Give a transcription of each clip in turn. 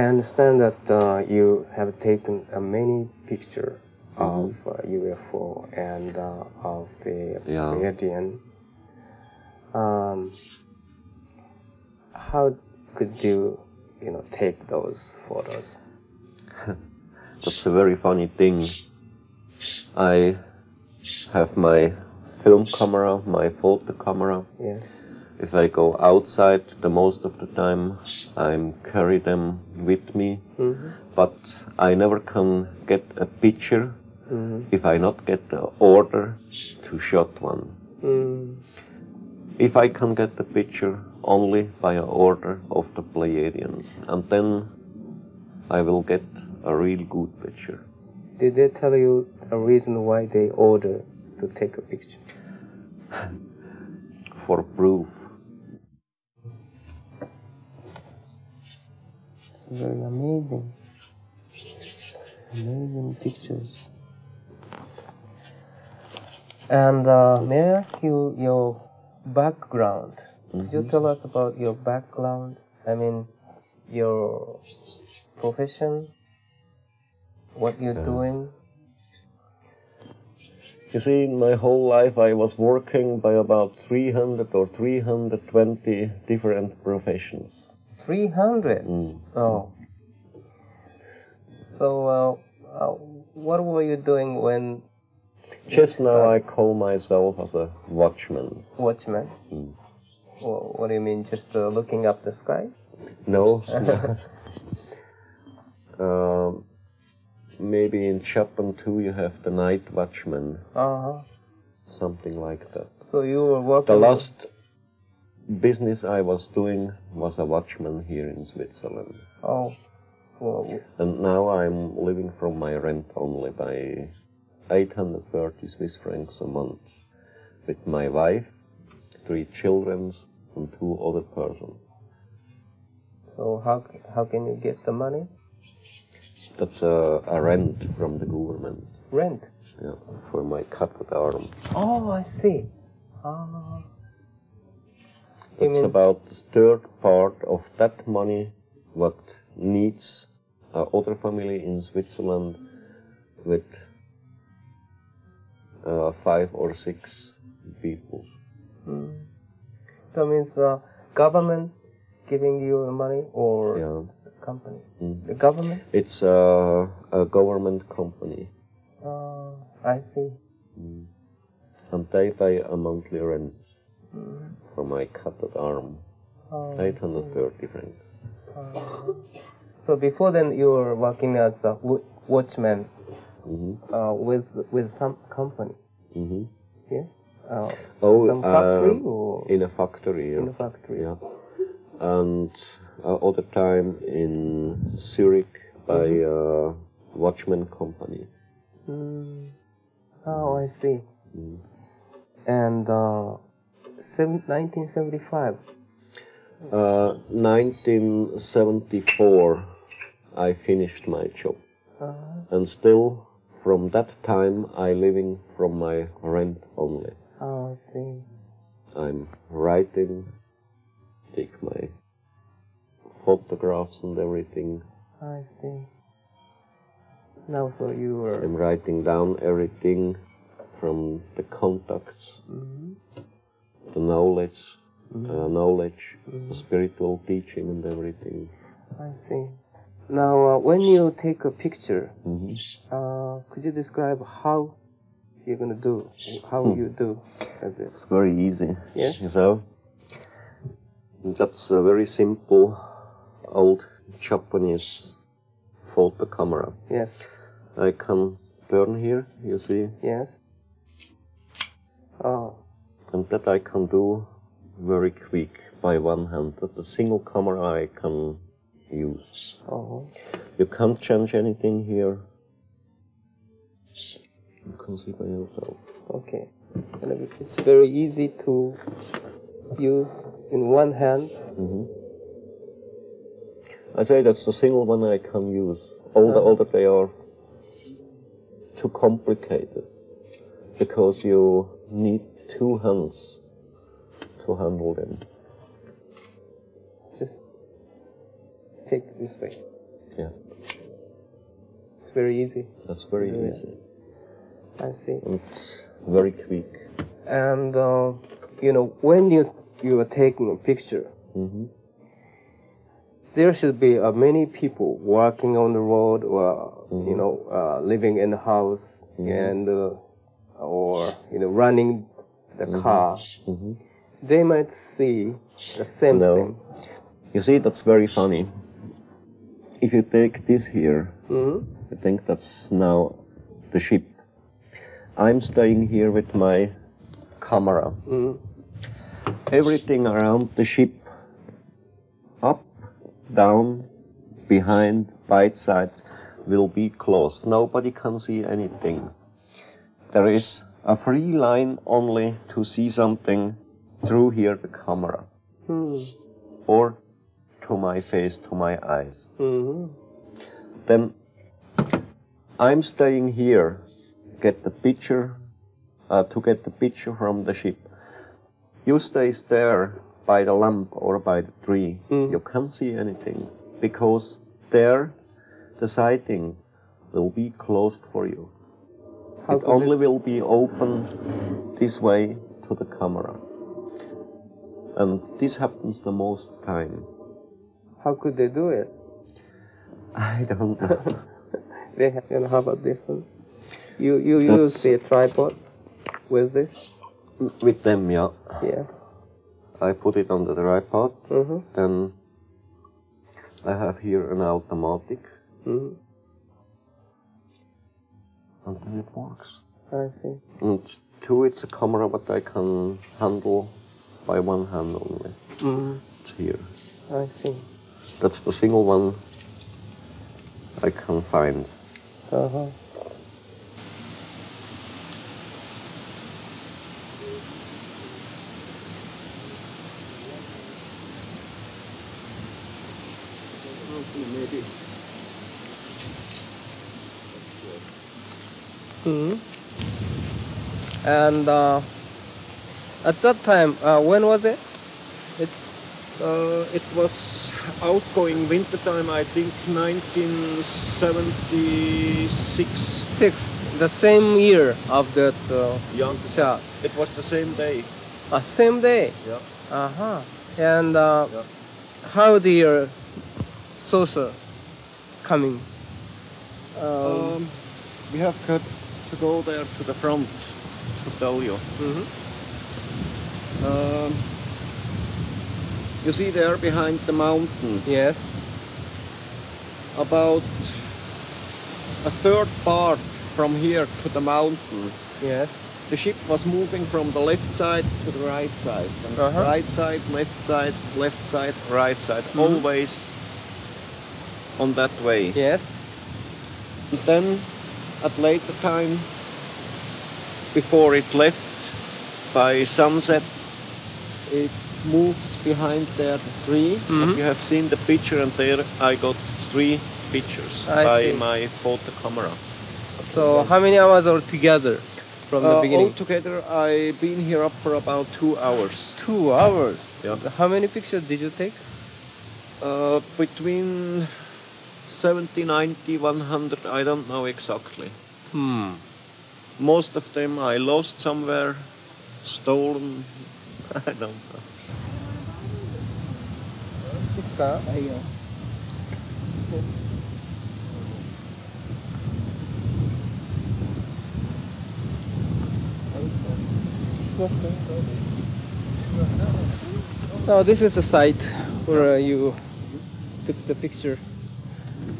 I understand that uh, you have taken uh, many pictures of uh, UFO and uh, of the Yeah. Pleiadian. Um, how could you, you know, take those photos? That's a very funny thing. I have my film camera, my photo camera. Yes. If I go outside, the most of the time I'm carry them with me, Mm-hmm. but I never can get a picture Mm-hmm. if I not get the order to shot one. Mm. If I can get the picture only by an order of the Pleiadians, and then I will get a real good picture. Did they tell you a reason why they order to take a picture? For proof. Very amazing. Amazing pictures. And uh, may I ask you your background? Could you tell us about your background? I mean, your profession, what you're doing? You see, my whole life I was working by about 300 or 320 different professions. 300? Mm. Oh. So, uh, uh, what were you doing when Just now I call myself as a watchman. watchman? Mm. Well, what do you mean? Just uh, looking up the sky? No. um, maybe in Japan too you have the night watchman, Uh huh. something like that. So you were working. The last business I was doing was a watchman here in Switzerland. Oh. Well, And now I'm living from my rent only by 830 Swiss francs a month with my wife, three children, and two other persons. so how how can you get the money? That's a, a rent from the government Rent. yeah, for my cut arm. Oh, I see. Ah. You Mean- about the third part of that money what needs a other family in Switzerland with uh, five or six people. Hmm. That means uh, government giving you the money or Yeah. company? Mm. The government. It's a, a government company Uh, I see. and they pay a monthly rent Hmm. For my cut arm. Oh, I see. 830 francs. Uh, so before then, you were working as a wa- watchman hmm uh, with with some company. hmm Yes. Uh, Oh, some factory uh, or in a factory. Yeah. in a factory. Yeah. And uh, the time in Zurich by a watchman company. Mm. Oh, I see. Mm. And uh, 1975. Uh, 1974, I finished my job. Uh, And still, from that time, I living from my rent only. oh, I see. I'm writing, take my photographs and everything. I see. Now, so you were. I'm writing down everything from the contacts, Mhm. The knowledge, uh, knowledge, the spiritual teaching and everything. I see. Now, uh, when you take a picture, hmm uh, could you describe how you're gonna do, how Hmm. you do like this? It's very easy. Yes. You know? That's a very simple old Japanese photo camera. Yes. I can turn here, you see, Yes. Oh. And that I can do very quick by one hand. That's a single camera I can use. Oh. You can't change anything here. You can see by yourself. Okay. And it's very easy to use in one hand hmm I say that's the single one I can use. All the Uh-huh. other they are too complicated because you need two hands to handle them. Just take this way. Yeah, It's very easy. that's very Yeah. easy. I see. It's very quick. And uh, you know, when you you are taking a picture, hmm there should be uh, many people walking on the road or Mhm. you know uh, living in the house Mhm. and uh, or you know running the Mhm. car. hmm They might see the same No. thing. You see, that's very funny. If you take this here, hmm I think that's now the ship. I'm staying here with my camera. hmm Everything around the ship, up, down, behind, right side, will be closed. Nobody can see anything. There is a free line only to see something through here the camera hmm or to my face, to my eyes. hmm then I'm staying here, get the picture, uh, to get the picture from the ship. You stays there by the lamp or by the tree. Mm. You can't see anything because there the sighting will be closed for you. How it only it- will be open this way to the camera. And this happens the most time. How could they do it? I don't know. They have, you know, how about this one? You you That's- use the tripod with this? With them, yeah. Yes. I put it on the tripod. Mm-hmm. Then I have here an automatic, Mm-hmm. And then it works. I see. And two, it's a camera, but I can handle by one hand only. Mm-hmm. It's here. I see. That's the single one I can find. Uh-huh. Maybe. Hmm And uh, at that time, uh, when was it? It's Uh, it was outgoing winter time, I think 1976. six, the same year of that uh, Yeah, shot. it was the same day. Uh, same day. Yeah. Uh huh. And uh, Yeah. how the uh, saucer coming? Um, Um, we have got to go there to the front to tell you. mhm. Um, you see there behind the mountain, Yes. about a third part from here to the mountain. Yes. The ship was moving from the left side to the right side. And Uh-huh. Right side, left side, left side, right side, Mhm. always on that way. Yes. And then at later time, before it left by sunset, it moves behind there the tree. Mhm. You have seen the picture, and there I got three pictures I by see. my photo camera. So how many hours altogether from the Uh, beginning? Altogether, I've been here up for about two hours. Two hours. Yeah. How many pictures did you take? Uh, between 70, 90, 100, I don't know exactly. Hmm. Most of them I lost somewhere, stolen, I don't know. Questa è io. This is the site where uh, you took the picture of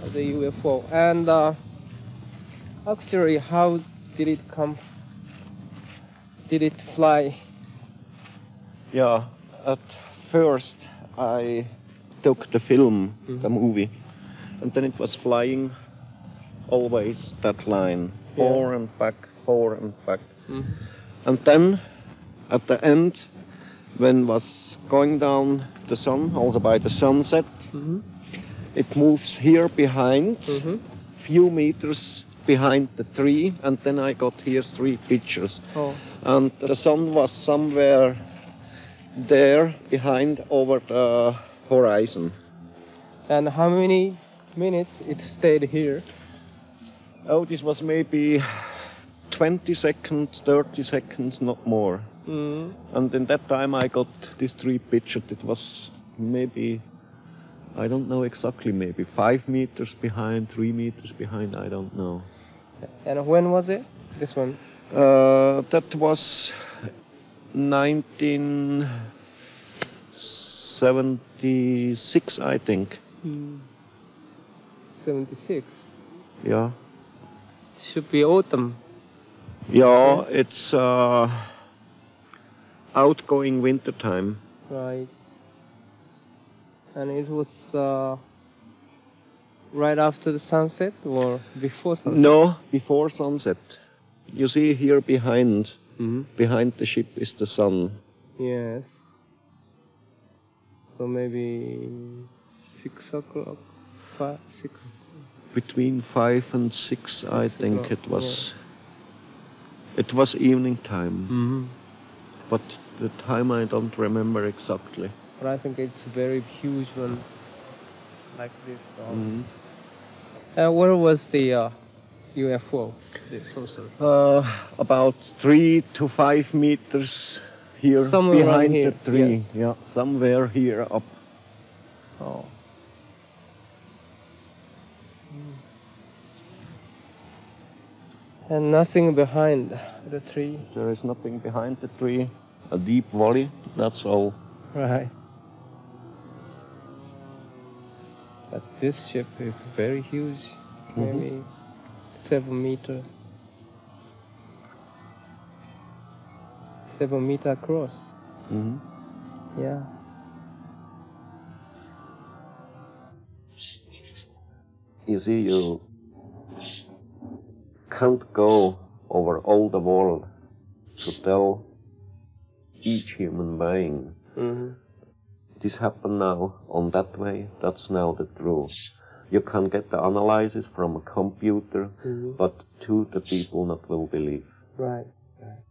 the UFO and uh, actually how did it come did it fly Yeah, at first I took the film, the Mhm. movie, and then it was flying always that line, Yeah. forward and back, forward and back. Mhm. And then at the end, when was going down the sun, also by the sunset, Mhm. It moves here behind, Mm-hmm. few meters behind the tree, and then I got here three pictures. Oh. And the sun was somewhere there behind over the horizon. And how many minutes it stayed here? Oh, this was maybe 20 seconds, 30 seconds, not more. Mm. And in that time I got these three pictures. It was maybe, I don't know exactly, maybe five meters behind, three meters behind, I don't know. And when was it? This one. Uh, that was 1976, I think. Seventy-six. Yeah. Should be autumn. Yeah, it's uh, outgoing winter time. Right. And it was uh, right after the sunset or before sunset? No, before sunset. You see here behind, Mm-hmm. behind the ship is the sun. Yes. So maybe six o'clock, five, six. Between five and six, I Six think o'clock, it was. It was evening time, Mm-hmm. but the time I don't remember exactly. But I think it's very huge one, like this. Mhm. Uh, where was the uh, UFO? The saucer. Uh, about three to five meters here Somewhere behind here, the tree. yes. Yeah, somewhere here up. Oh. And nothing behind the tree. There is nothing behind the tree. A deep valley. That's all. Right. But this ship is very huge, maybe seven meter. Seven meter across. hmm Yeah. You see, you can't go over all the world to tell each human being Mm-hmm. This happened now on that way, that's now the truth. You can get the analysis from a computer, Mhm. but to the people not will believe. Right. Right.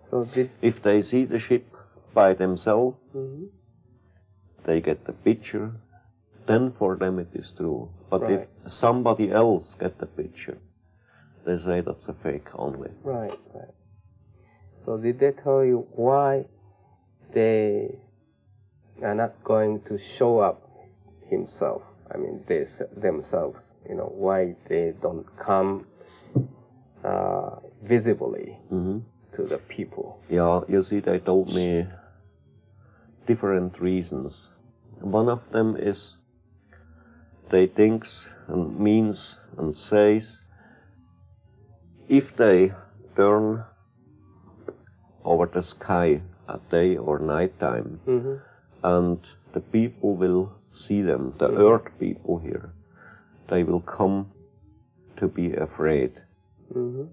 So did. If they see the ship by themselves, Mm-hmm. they get the picture, then for them it is true. But Right. if somebody else get the picture, they say that's a fake only. Right. Right. So did they tell you why they are not going to show up himself? I mean, they themselves. You know why they don't come uh, visibly hmm to the people. Yeah, you see, they told me different reasons. One of them is they thinks and means and says if they turn over the sky at day or night time Mm-hmm. And the people will see them, the earth people here, they will come to be afraid Mm-hmm.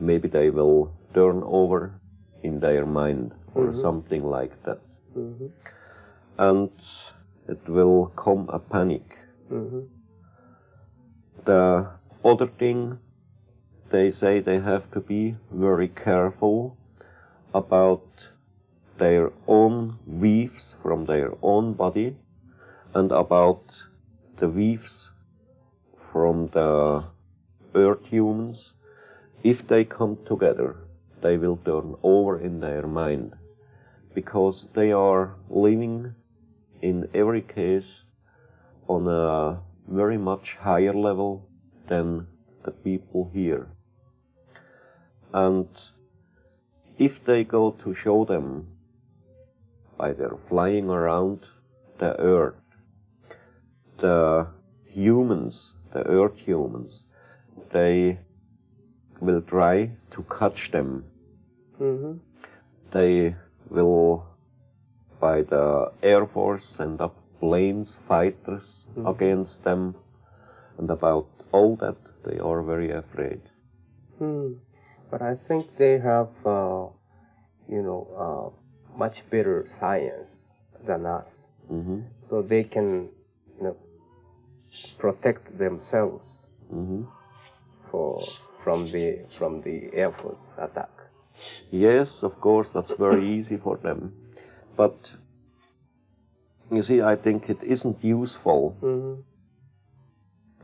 maybe they will turn over in their mind or Mhm. something like that. Mm-hmm. And it will come a panic. Mm-hmm. The other thing, they say they have to be very careful about their own weaves from their own body and about the weaves from the earth humans. If they come together, they will turn over in their mind because they are living in every case on a very much higher level than the people here. And if they go to show them by their flying around the earth, the humans, the earth humans, they will try to catch them. Mm-hmm. They will, by the Air Force, send up planes, fighters Mhm. against them, and about all that they are very afraid. Hmm. But I think they have, uh, you know, uh, much better science than us. hmm So they can, you know, protect themselves hmm for from the from the air force attack. Yes, of course, that's very easy for them. But you see, I think it isn't useful. Mm-hmm.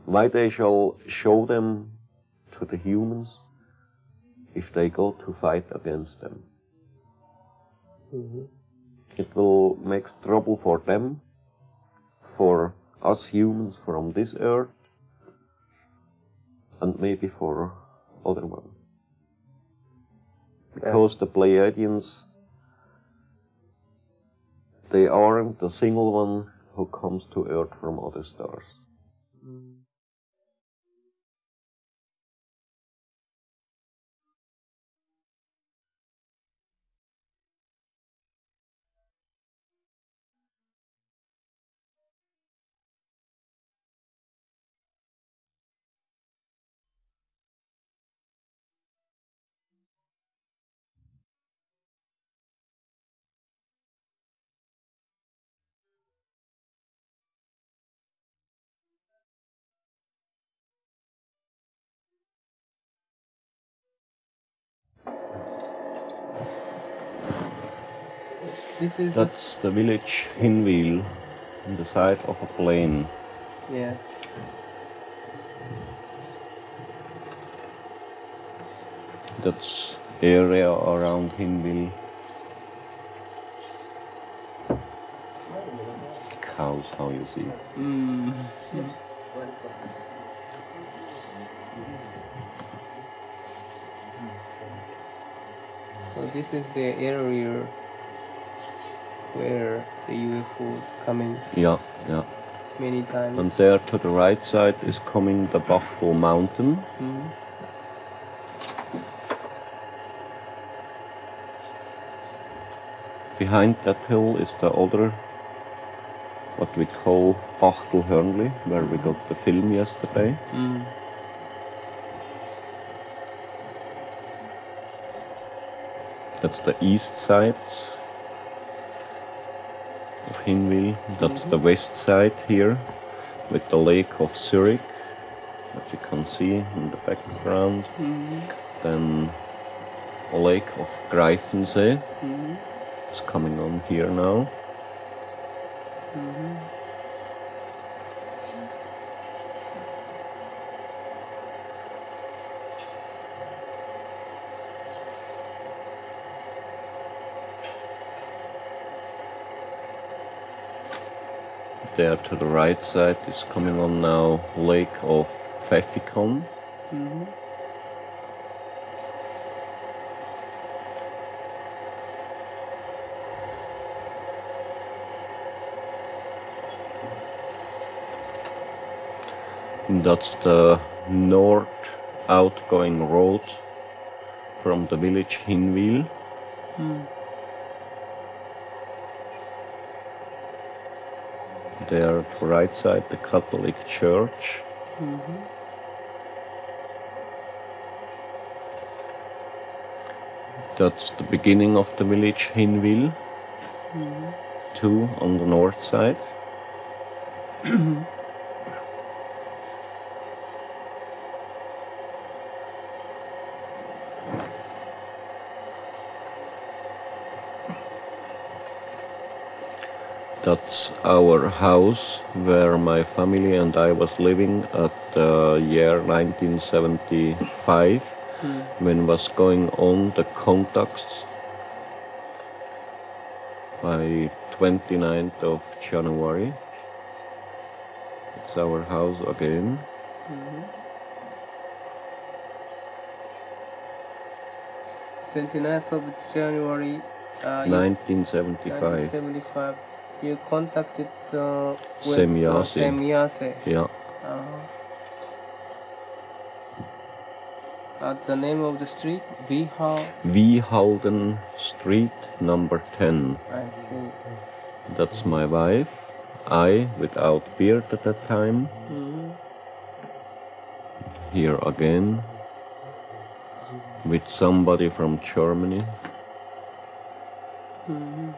Why they shall show them to the humans if they go to fight against them? Mm-hmm. It will make trouble for them, for us humans from this earth, and maybe for other one. Because the Pleiadians, they aren't the single one who comes to Earth from other stars. This is That's the village Hinwil, on the side of a plain. yes. That's area around Hinwil. Cows, how you see. Mm. So this is the area where the UFOs coming Yeah, yeah. many times. And there to the right side is coming the Bachtel mountain. Mm. Behind that hill is the other, what we call Bachtel Hörnli, where we got the film yesterday. Mm. That's the east side of Hinwil. That's the west side here, with the lake of Zurich, that you can see in the background. Mm. Then a lake of Greifensee Mm. is coming on here now. Mm. There to the right side is coming on now Lake of Pfäffikon. Mm. And That's the north outgoing road from the village Hinwil. Mm. There right side the Catholic Church. Mm. That's the beginning of the village Hinwil. Mm. Two on the north side. That's our house where my family and I was living at the year 1975 Mm. when was going on the contacts by 29th of January. It's our house again. Mm. 29th of January uh, 1975. 1975. You contacted uh, with Semjase. Uh, Semjase. Yeah. Uh, uh, the name of the street, Vihal. Wiehalden Street, number 10. I see. That's my wife. I, without beard at that time. Mm. Here again. With somebody from Germany. Mm.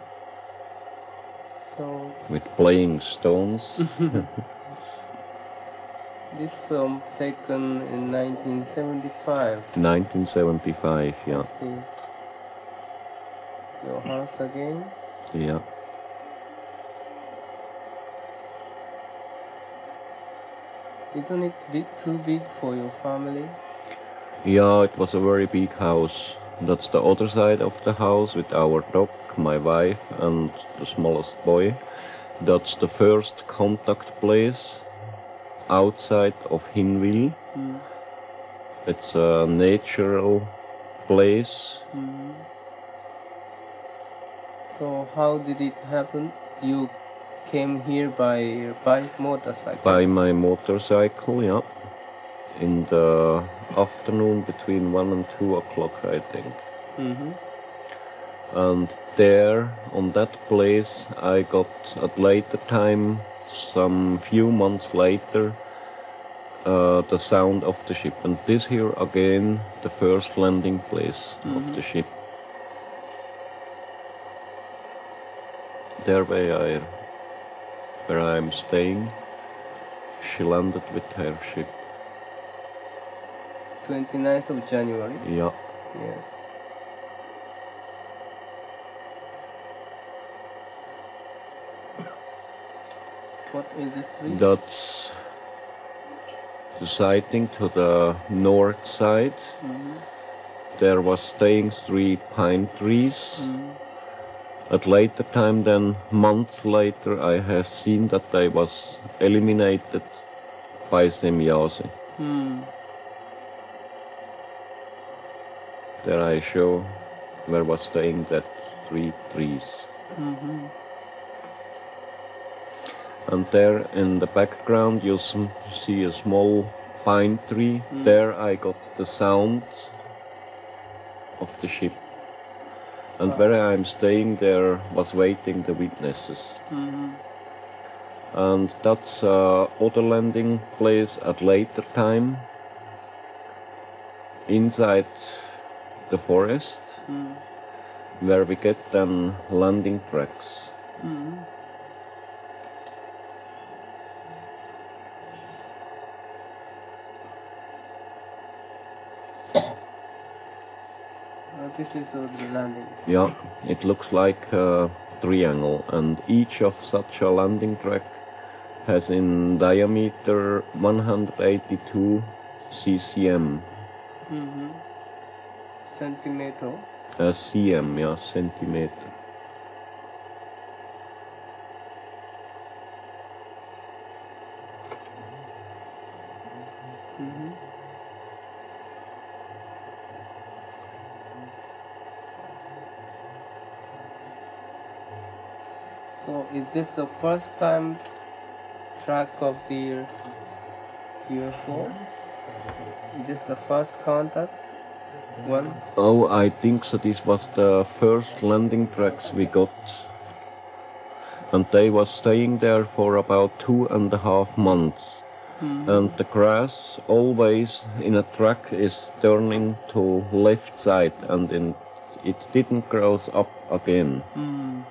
So With playing stones. This film taken in 1975. 1975, yeah. See your house again. Yeah. Isn't it big, too big for your family? Yeah, it was a very big house. That's the other side of the house with our dog, my wife, and the smallest boy. That's the first contact place outside of Hinwil. Mm. It's a natural place. Mm. So how did it happen? You came here by bike motorcycle. By my motorcycle, yeah. In the afternoon between 1 and 2 o'clock, I think. Mm-hmm. and there on that place I got at later time some few months later uh, the sound of the ship and this here again the first landing place of Mhm. the ship there where I where I'm staying she landed with her ship 29th of January. yeah Yes. What is the street? that's the sighting to the north side Mhm. there was staying three pine trees. Mhm. At later time, then months later, I have seen that I was eliminated by Semjase. Hmm. There I show where was staying that three trees. Mhm. And there in the background, you see a small pine tree. Mm. There I got the sound of the ship. And Wow. where I'm staying, there was waiting the witnesses. Mhm. and that's uh, other landing place at later time inside the forest Mhm. where we get then landing tracks Mhm. Uh, this is the landing. yeah it looks like a triangle and each of such a landing track has in diameter 182 ccm Mm-hmm. Centimeter. uh, cm yeah centimeter Mm-hmm. So is this the first time track of the UFO? Is this the first contact? One? Oh, I think so. This was the first landing tracks we got, and they was staying there for about two and a half months. Mhm. And the grass always in a track is turning to left side, and in, it didn't grow up again. Mm.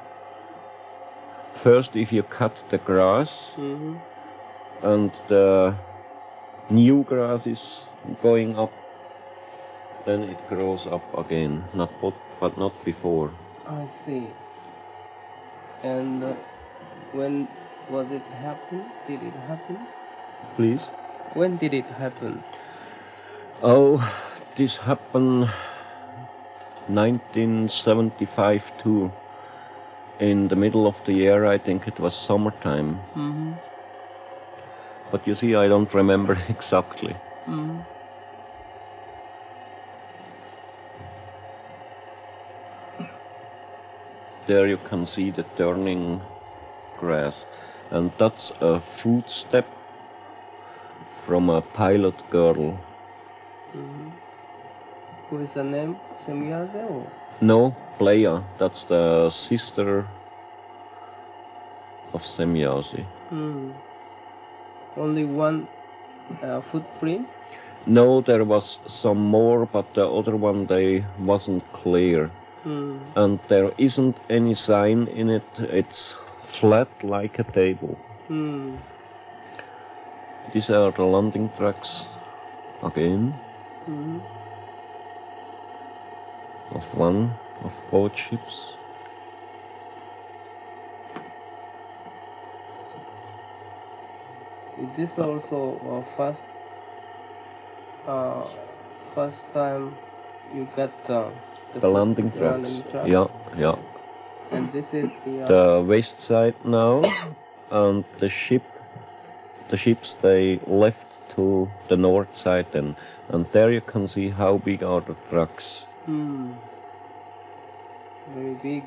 First, if you cut the grass, Mhm. and the new grass is going up, then it grows up again. Not but, but not before. I see. And uh, when was it happen? Did it happen? Please. When did it happen? Oh, this happened 1975 too. In the middle of the year, I think it was summertime. Mm-hmm. But you see, I don't remember exactly. Mm-hmm. There you can see the turning grass, and that's a footstep from a pilot girl. Mm-hmm. Who is the name? Semjase or? No, Pleija. That's the sister of Semjase. Mm. Only one uh, footprint? No, there was some more, but the other one they wasn't clear, Mm. and there isn't any sign in it. It's flat like a table. Mm. these are the landing tracks again Mhm. of one of both ships. Is this also uh, first uh, first time you got The landing tracks. landing track? Yeah, yeah. And this is the, uh, The west side now, and the ship, the ships they left to the north side then, and there you can see how big are the trucks. hmm, very big.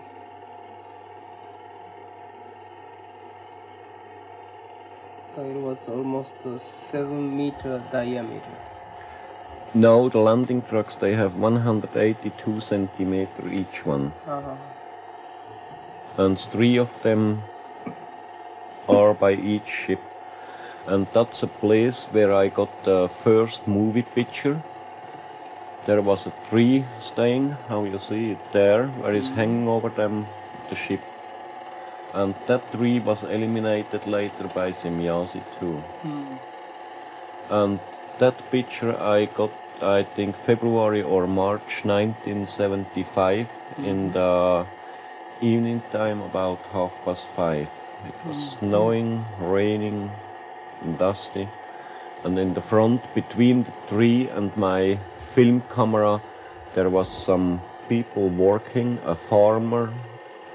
So it was almost a seven meter diameter. Now the landing trucks they have 182 centimeter each one, Uh-huh. and three of them are by each ship. And that's a place where I got the first movie picture. There was a tree staying, how you see it there, where it's hanging over them, the ship. And that tree was eliminated later by Semjase too. Hmm. And that picture I got, I think, February or March 1975 in the evening time, about half past five. It was snowing, raining, and dusty. And in the front, between the tree and my film camera, there was some people working, a farmer,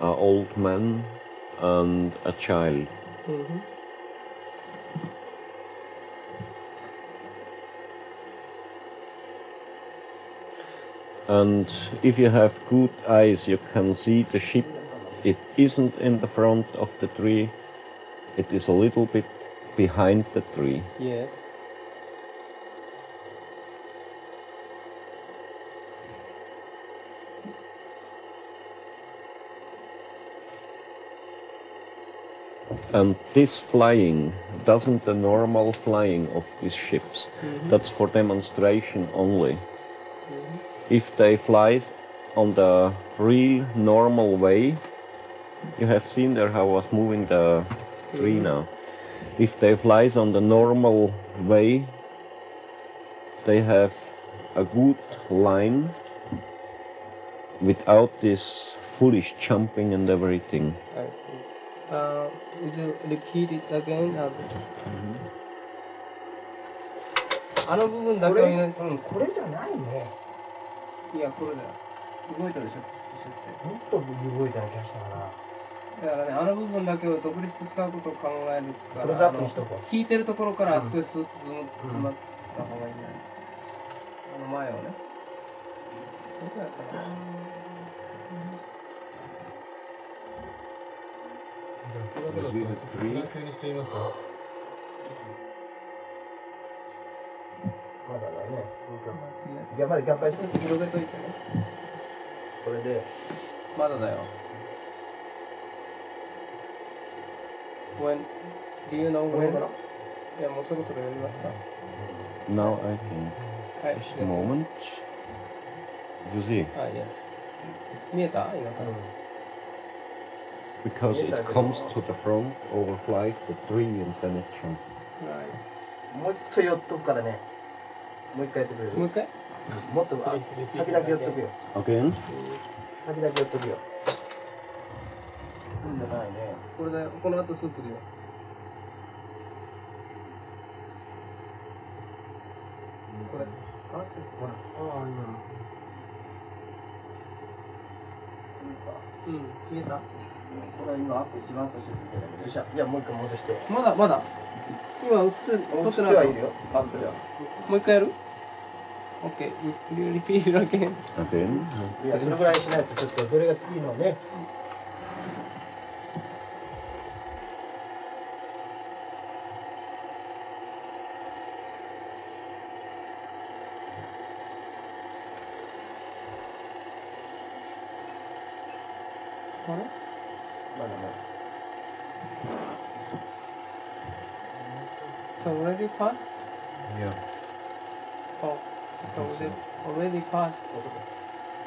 an old man, and a child. Mhm. And if you have good eyes, you can see the ship. It isn't in the front of the tree, it is a little bit behind the tree. Yes. And this flying doesn't the normal flying of these ships. Mhm. That's for demonstration only. Mhm If they fly on the real normal way, you have seen there how I was moving the tree Mhm. now. If they fly on the normal way, they have a good line without this foolish jumping and everything. I see. Uh, would you repeat it again? Uh, あの部分だけを今うん、これじゃないね。 いや、これだよ。動いたでしょもっと動いたような気がしたから。だからね、あの部分だけを独立して使うことを考えるかクローズら、あのアップにしとこう。引いてるところからあそこへスーッとズームうんズまった方がいいんじゃないあの前をね。どこやったかな急にしてみますか。まだだね。じゃあまだ乾杯してちょっと広げといてね。これで。まだだよ。When, do you know when? いや、もうそろそろ読みますか Now I think. はい。Just a moment. You see, あ、yes. 見えた今さん。because it comes to the front, overflies the tree and then it jumps. はい。もう一回寄っとくからね。もう一回やってくれる？もう一回？もっとあ先だけ寄っとくよ。Again? 先だけ寄っとくよ。うんじゃないね。これだよ。この後スープだよ。これ。あ、ほら。ああ、今。うん、見えたこれ今アップ一番アップしてるけど。よっしゃ。じゃあもう一回戻して。まだ、まだ。今映って、撮撮ってないはいるよ。アップでは。もう一回やる ?OK。リリピートだけ。いや、それぐらいしないとちょっとどれが次のね。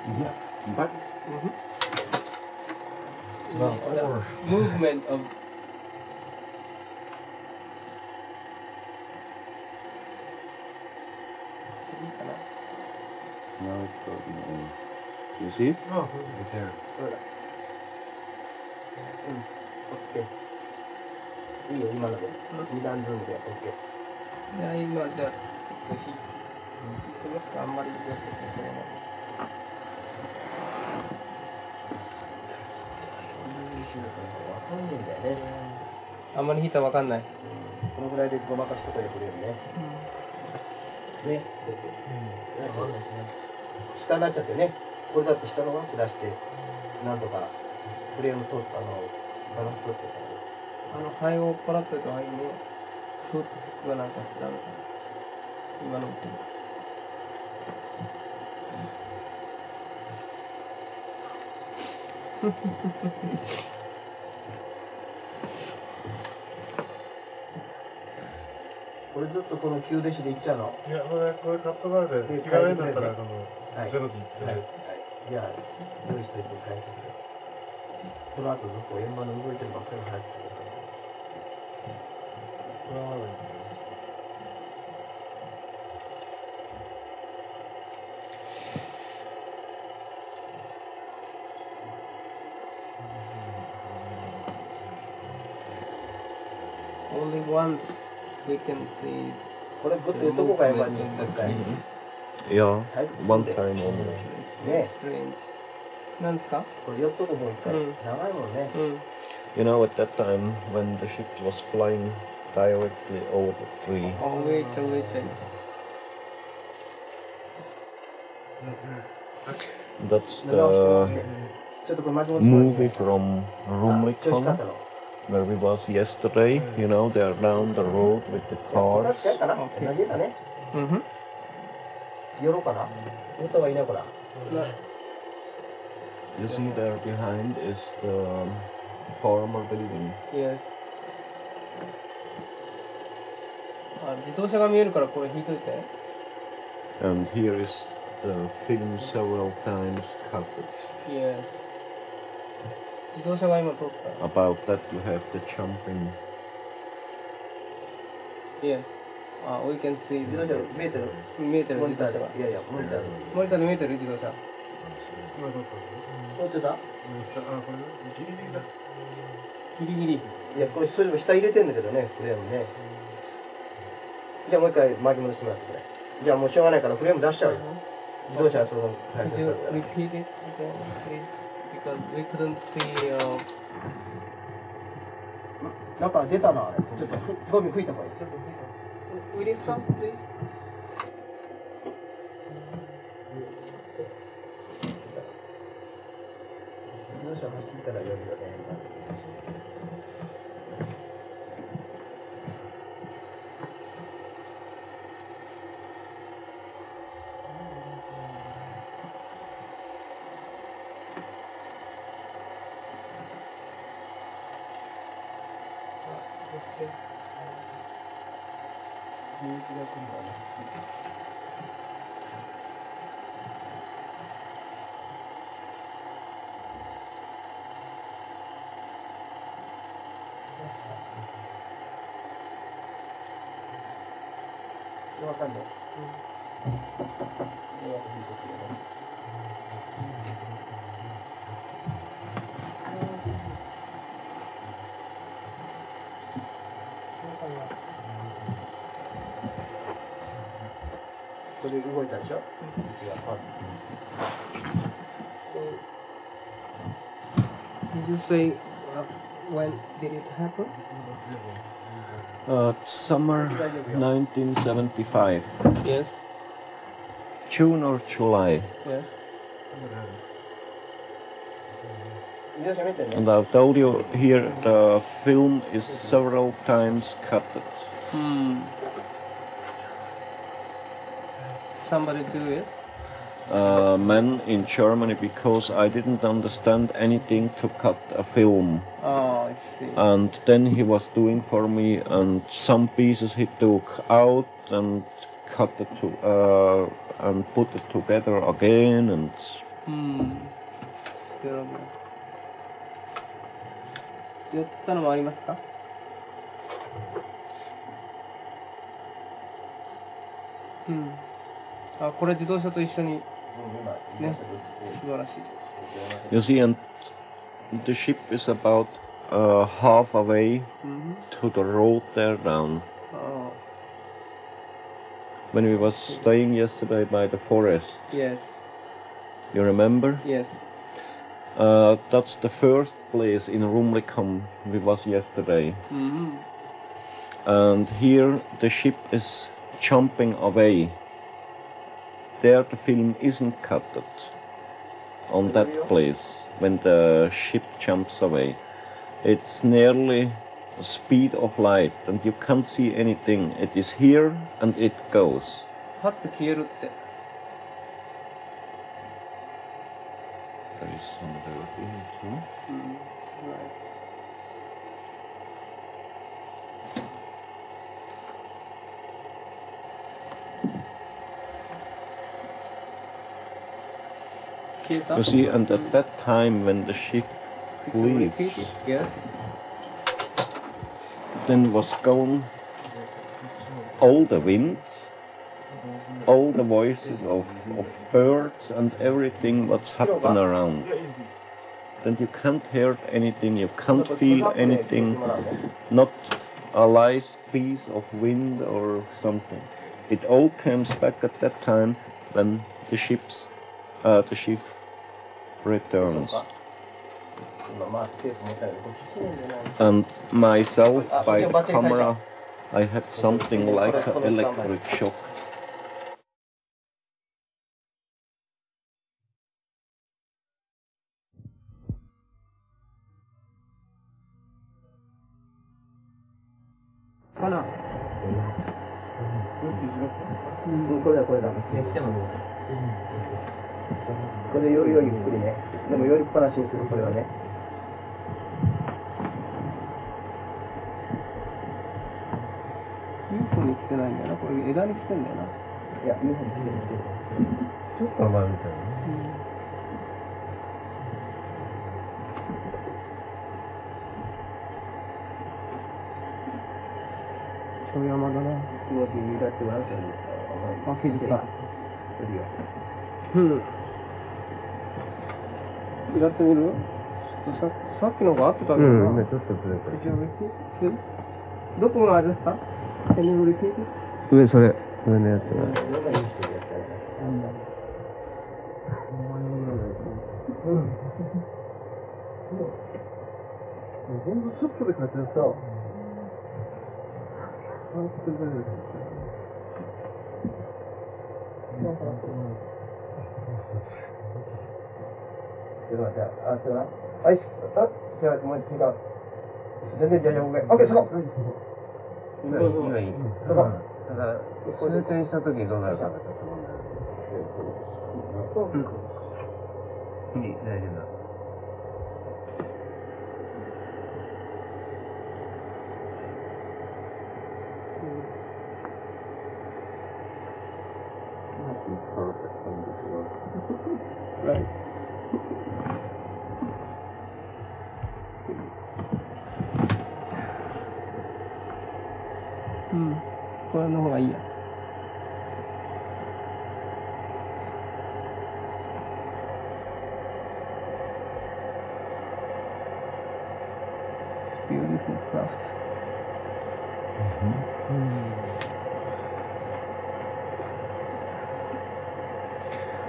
Mhm. mhm. It's about. Movement of. No. You see it? Oh, right there. Mm, okay. Yeah, you know that. Hmm? You don't do that. Okay. Yeah, you know. Okay. 二段ズームで、オッケー。じゃあ今、じゃあ、ちょっと引いてますかあんまりやっててわかんないんだよね。あんまり引いたらわかんない。このぐらいでごまかしとかでくれるね。ね。下になっちゃってね。これだって下の枠出して、なんとかフレーム取ったのをバランス取ってたら。あの、肺をパラっといた肺に、ふっと服がなんかしてダメかな。今の音。これずっとこの9デシでいっちゃうの？いや、これ、これカットバルで違う絵になったら、この、はい。ゼロに行って、はい。はい。じゃあ、用意しといて変えてくれ。この後ずっと円盤の動いてるばっかり入ってるから。これはまだいい once we can see これグッと言っとこうか、円盤に。もう一回。 Yeah, はい。 one で time only. It's very strange. 何ですかこれ寄っとこう、もう一回。うん長いもんね。うん。 You know, at that time when the ship was flying directly over the tree, Oh, wait, oh, wait, wait. that's 直してもらっ the てちょっとこれ巻き戻って movie from 調子勝った Rumlikon の。 where we was yesterday. You know, they are down the road with the これ cars. 近いかな OK 同じだね。うんふん。寄ろうかな寄った方がいいね、これ。 You see there behind is the former building. Yes. あ、自動車が見えるからこれ引いといて。 And here is the film several times cut. Yes. 自動車が今通った？About that you have the jumping. Yes. あ、we can see. 自動車見えてる？見えてるモニターで自動車が。。いやいや、モニターで。モニターで見えてる自動車。今どうしたギリギリだ。ギリギリ。いや、これ、それも下入れてんだけどね、フレームね。じゃあもう一回巻き戻してもらって。じゃあもうしょうがないからフレーム出しちゃうよ。自動車はその because だか、ちょっと、ゴミ吹いたほがいい。say uh, when did it happen? Uh, summer 1975. Yes. June or July. Yes. And I've told you here the film is several times cut. Hmm. Somebody do it Uh, man in Germany because I didn't understand anything to cut a film. Oh, I see. And then he was doing for me, and some pieces he took out and cut it to, uh, and put it together again, and Hmm. ステロム。寄ったのもありますかうん。あ、これ自動車と一緒に you see, and the ship is about uh, half away mm -hmm. to the road there down. Oh. When we was staying yesterday by the forest. Yes. You remember? Yes. Uh, that's the first place in Rumlikon we was yesterday. Mm -hmm. And here the ship is jumping away There the film isn't cutted on that place when the ship jumps away. It's nearly the speed of light and you can't see anything. It is here and it goes. パッと消えるって。 There is some dirt in it too. う You see, and at that time when the ship leaves. Yes. then was gone all the wind, all the voices of, of birds and everything what's happening around. Then you can't hear anything, you can't feel anything, not a light piece of wind or something. It all comes back at that time when the ships, uh, the ship returns. And myself by the camera I had something like an electric shock. Voilà. これだ、これだ。これ寄るよ、ゆっくりね。でも寄りっぱなしにする、これはね。UFO に来てないんだよな。これ枝に来てんだよな。いや、2本つけてちょっと甘いみたいなね。小山だな。気持ちにだってもらうじゃないですか。あ、気づいた。うん。やってみる？ちょっとささっきのが合ってたんだよな。うん、ね、ちょっとずれて Could you repeat, please? どこの味した？Can you repeat it? 上それ、上のやつ。どん。なにしてるやつやったほん。とちょっとで勝ちさ。ちすみません。あ、すいません。はい、あ、すいません、もう違う。全然大丈夫ぐらい。OK、そこ。今いい、今いい。そこ。ただ、終点した時どうなるかがちょっと問題。うん。いい、大丈夫だ。Right. うん。これの方がいいや。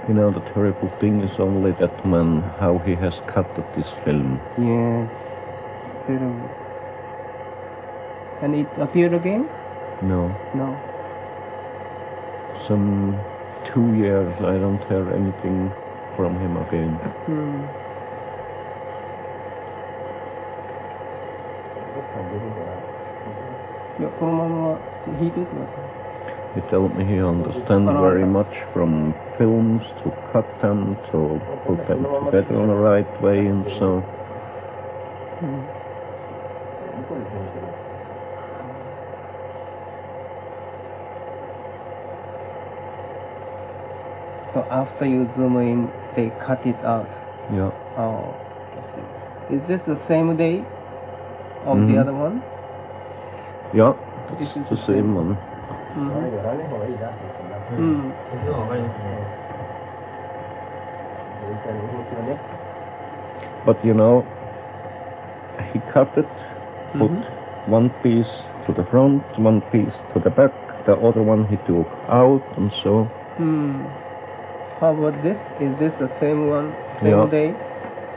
You know, the terrible thing is only that man, how he has cut this film. Yes. It's terrible. And it appeared again? No, No. some two years I don't hear anything from him again. うん。いや、このまま弾いてってください。 He told me he understands very much from films to cut them, to put them together in the right way and so. So after you zoom in, they cut it out. Yeah. Oh. Is this the same day of the Mhm. other one? Yeah, it's the the same one. うん。やらない方がいいなって言ってな。うん。わかりますね。 みたいな動きをね。 But you know, he cut it, put one piece to the front, one piece to the back, the other one he took out, and so. Hmm. How about this? Is this the same one? Same Yeah. day?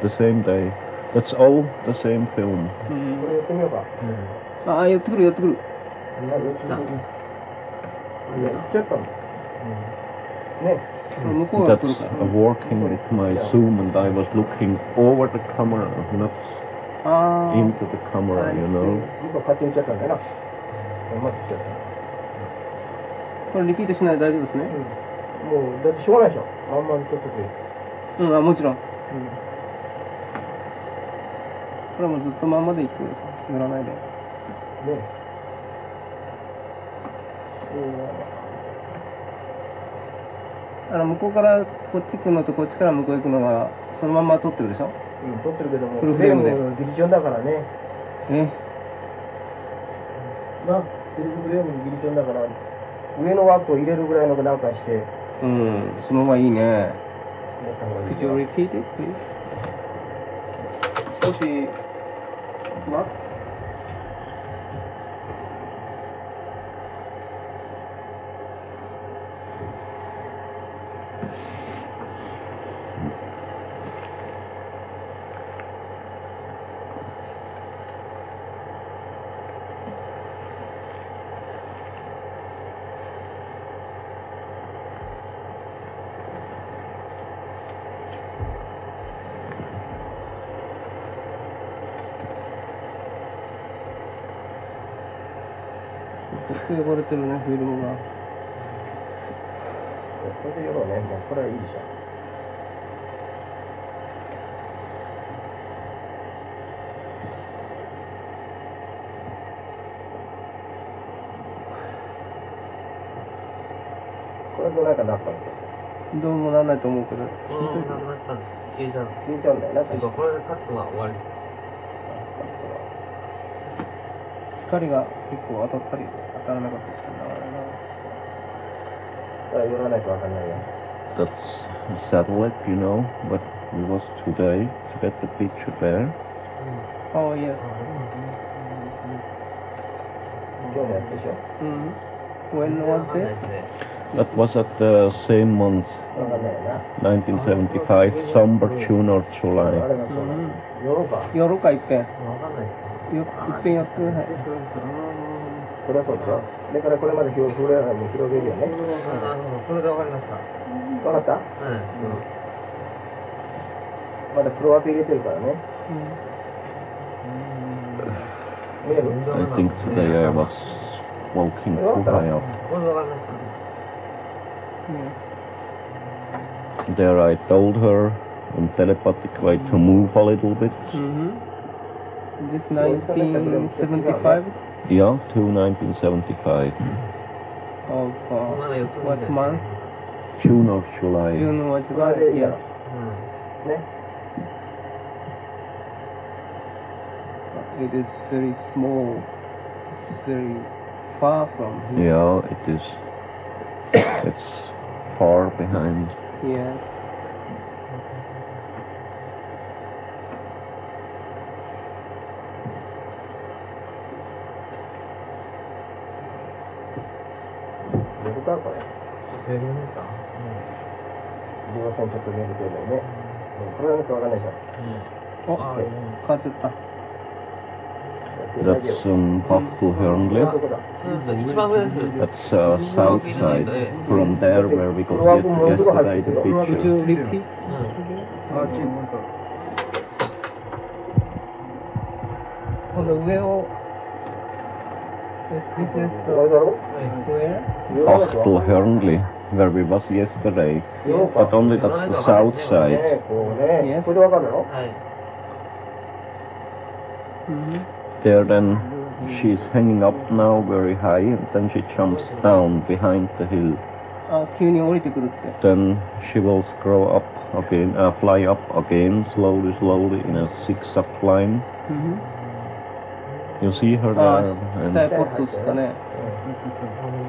The same day. That's all the same film. これやってみようか。ああ、寄ってくる寄ってくる。 いや、行っちゃったの。ね。That's working with my zoom, and I was looking over the camera, not into the camera, you know? これリピートしないで大丈夫ですね。もう、だってしょうがないでしょ。あんまり撮ってくれ。うん、あ、もちろん。これもずっとまんまでいってください。寄らないで。ね。あの、向こうからこっち来るのとこっちから向こう行くのは、そのまんま撮ってるでしょ？うん、撮ってるけども、フルフレームでョンだからね。え？な、フルフレームギリチョンだから、上の枠を入れるぐらいのなんかして、うん、その方がいいね。Could you repeat it, please? 少し、ま、すごく汚れてるね、フィルムが。これでやろうね。もうこれはいいでしょ。これどうなんかなったの？どうもなんないと思うけど。このままなくなったんです。消えちゃう。消えちゃうんだよな、てかこれでカットが終わりです。光が結構当たったり、当たらなかったりするんだからな。だから寄らないとわかんないよ。 That's a satellite, you know, but it was today to get the picture there. Oh, yes. 今日のやつでしょうん。When was わかんない this? ですね。 That was at the same month, わかんないよな。 1975, December, June or あ July. れがそうう。ん。寄ろうか。寄ろうか、いっぺん。わかんないです。よいっぺん寄ってください。 これはそうでしょ。だからこれまで広フレアに広げるよね。なるほど、それでわかりました。わかったはい。まだプロ枠入れてるからね。見える I think today I was walking too high up. これでわかりました。 Yes. There I told her in telepathic way to move a little bit. Mm-hmm. This 1975 Yeah, to 1975. Of uh, what month? June of July. June or July? Yes. It is very small. It's very far from here. Yeah, it is. it's far behind. Yes. 両線ちょっと見えるけどね。うんこれはなんかわかんないでしょ。お、あ変わっちゃった。 That's um, Haftul Hörnli. どこだうん。一番上です。 That's uh, south side. From there where we got yet- yesterday the Would picture. you repeat? あ、ちこの上を Yes, this is これだ uh, ろ where? 寄らな いでしょ Haftul Hörnli, where we was yesterday. 寄ろう But か。 only that's the south side. ねこうね。 Yes. これでわかるだろはい。 Mm-hmm. There then she's hanging up now very high and then she jumps down behind the hill. あ、急に降りてくるって。 Then she will scroll up again, uh, fly up again slowly, slowly in a zigzag line. Mm-hmm. You see her あ there? ー、 and 下へポッと映ったね。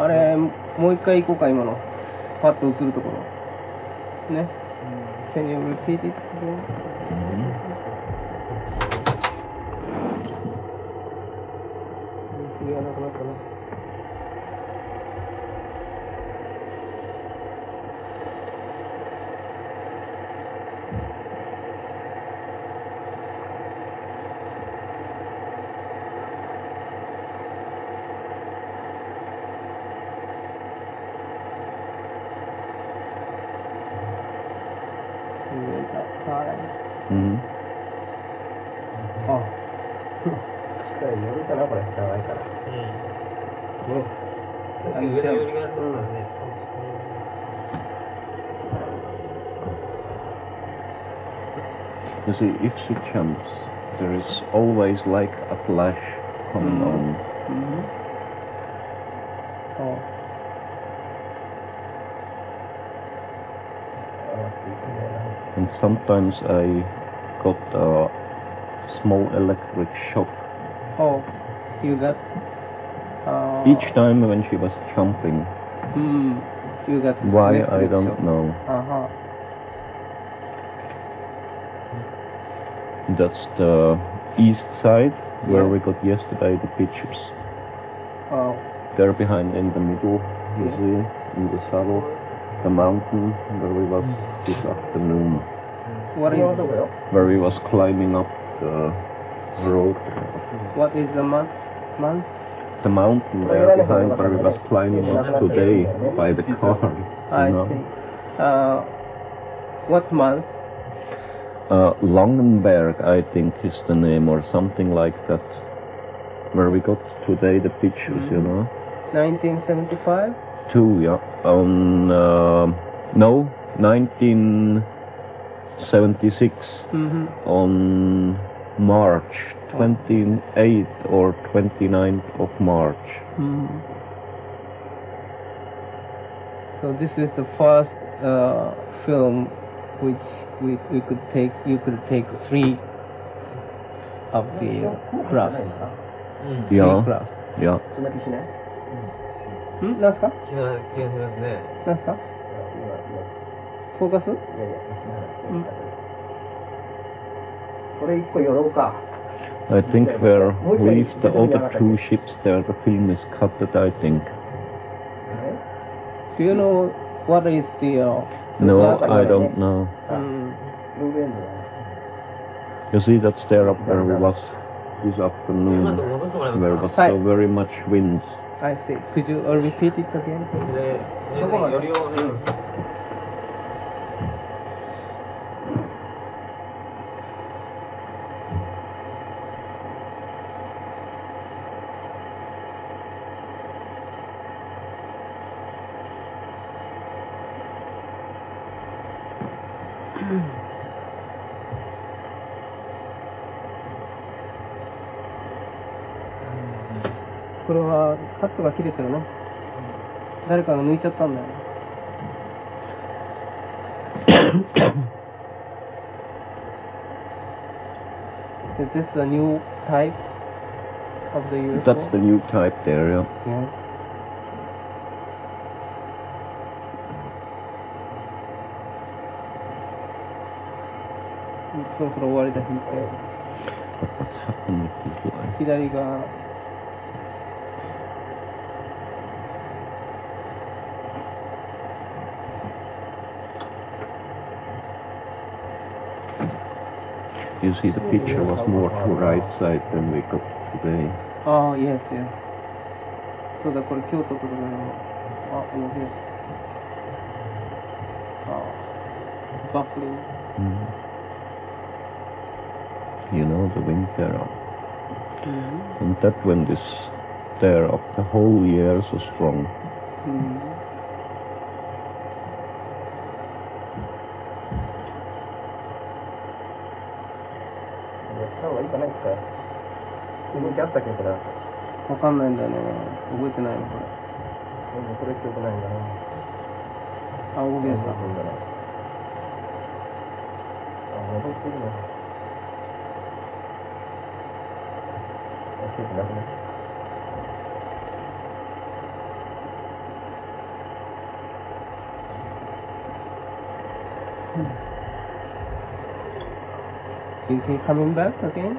あれ、もう一回行こうか、今の。 パッと映るところ。ね。Can you repeat it again? if she jumps, there is always like a flash coming mm -hmm. on. Mm -hmm. Oh. And sometimes I got a small electric shock. Oh, you got. Uh, Each time when she was jumping. Hmm. you got. Why I don't shock. know. That's the east side where yeah. we got yesterday the pictures. Oh. There behind in the middle, you yeah. see, in the saddle, the mountain where we was this hmm. afternoon. What is the Where we was climbing up the road. What is the month? Month? The mountain oh, there behind where we was climbing up today by the cars. I know? see. Uh, what month? Uh, Langenberg, I think, is the name, or something like that. Where we got today the pictures, you know. 1975. Two, yeah. On um no, 1976 Mm-hmm. on March 28th or 29th of March. Mm. So this is the first uh, film which we, we could take. You could take three of the crafts. うん。 Three Yeah. crafts. Yeah. そんな気しないんなんすか気が気がしますね。なんすか今、フォーカス今、いやいや、うんこれ一個寄ろうか。 I think where leaves the other two ships there, the film is cut. I think. Do you know what is the... Uh, no, I don't know. Uh, you see that stair up where we was this afternoon, there was so very much wind. I see. Could you uh, repeat it again? カットが切れてるの誰かが抜いちゃったんだよ。Is this a new type of the UFO? That's the new type there, yeah. Yes. Mm, そろそろ終わりだ、引いて。What's happened with? 左が you see the picture was more to right side than we got today. Oh, yes, yes. So the Kyoto to the oh, oh, yes. Oh, it's buffering. Mm. Mm-hmm. You know the wind thereof. Mm. Mm-hmm. And that wind is there of the whole year so strong. Mm. ったっけ、これ。わかんないんだよね。覚えてないの、これ。うんこれ記憶ないんだな。あ、動きでした。あ、戻ってるな。あ、記憶なくなっちゃった。Is he coming back again?